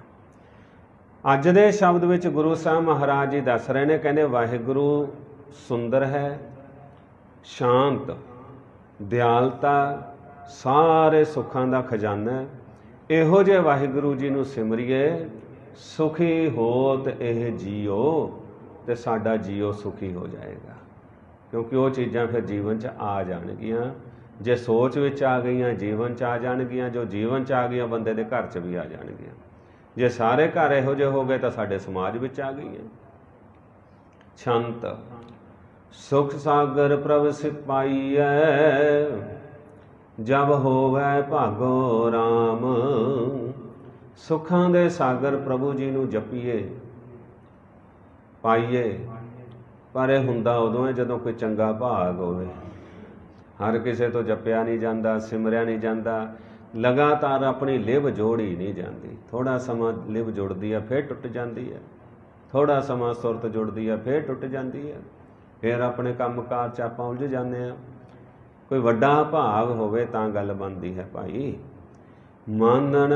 ਅੱਜ ਦੇ ਸ਼ਬਦ ਵਿੱਚ ਗੁਰੂ ਸਾਹਿਬ ਮਹਾਰਾਜ ਜੀ ਦੱਸ ਰਹੇ ਨੇ, ਕਹਿੰਦੇ ਵਾਹਿਗੁਰੂ ਸੁੰਦਰ ਹੈ, ਸ਼ਾਂਤ, ਦਿਆਲਤਾ, ਸਾਰੇ ਸੁੱਖਾਂ ਦਾ ਖਜ਼ਾਨਾ ਹੈ। ਇਹੋ ਜਿਹੇ ਵਾਹਿਗੁਰੂ ਜੀ ਨੂੰ ਸਿਮਰਿਏ, ਸੁਖੀ ਹੋਤ ਇਹ ਜੀਓ ਤੇ ਸਾਡਾ ਜੀਓ ਸੁਖੀ ਹੋ ਜਾਏਗਾ। ਕਿਉਂਕਿ ਉਹ ਚੀਜ਼ਾਂ ਫਿਰ ਜੀਵਨ 'ਚ ਆ ਜਾਣਗੀਆਂ। ਜੇ ਸੋਚ ਵਿੱਚ ਆ ਗਈਆਂ, ਜੀਵਨ 'ਚ ਆ ਜਾਣਗੀਆਂ, ਜੋ ਜੀਵਨ 'ਚ ਆ ਗਈਆਂ, ਬੰਦੇ ਦੇ ਘਰ 'ਚ ਵੀ ਆ ਜਾਣਗੀਆਂ। ਜੇ ਸਾਰੇ ਘਰ ਇਹੋ ਜਿਹੇ ਹੋ ਗਏ ਤਾਂ ਸਾਡੇ ਸਮਾਜ ਵਿੱਚ ਆ ਗਈ ਹੈ। ਸ਼ਾਂਤ ਸੁਖ ਸਾਗਰ ਪ੍ਰਭ ਸਿਪਾਈਐ, ਜਬ ਹੋਵੇ ਭਾਗੋ RAM ਸੁਖਾਂ ਦੇ ਸਾਗਰ ਪ੍ਰਭੂ ਜੀ ਨੂੰ ਜਪੀਏ, ਪਾਈਏ। ਪਰ ਇਹ ਹੁੰਦਾ ਉਦੋਂ ਹੈ ਜਦੋਂ ਕੋਈ ਚੰਗਾ ਭਾਗ ਹੋਵੇ। ਹਰ ਕਿਸੇ ਤੋਂ ਜਪਿਆ ਨਹੀਂ ਜਾਂਦਾ, ਸਿਮਰਿਆ ਨਹੀਂ ਜਾਂਦਾ। ਲਗਾਤਾਰ ਆਪਣੀ ਲਿਵ ਜੋੜੀ ਨਹੀਂ ਜਾਂਦੀ। ਥੋੜਾ ਸਮਾਂ ਲਿਵ ਜੁੜਦੀ ਹੈ ਫਿਰ ਟੁੱਟ ਜਾਂਦੀ ਹੈ ਥੋੜਾ ਸਮਾਂ ਸੁਰਤ ਜੁੜਦੀ ਹੈ ਫਿਰ ਟੁੱਟ ਜਾਂਦੀ ਹੈ ਫਿਰ ਆਪਣੇ ਕੰਮਕਾਰ ਚ ਆਪਾਂ ਉਲਝ ਜਾਂਦੇ ਆ। ਕੋਈ ਵੱਡਾ ਭਾਗ ਹੋਵੇ ਤਾਂ ਗੱਲ ਬਣਦੀ ਹੈ ਭਾਈ। ਮਾਨਣ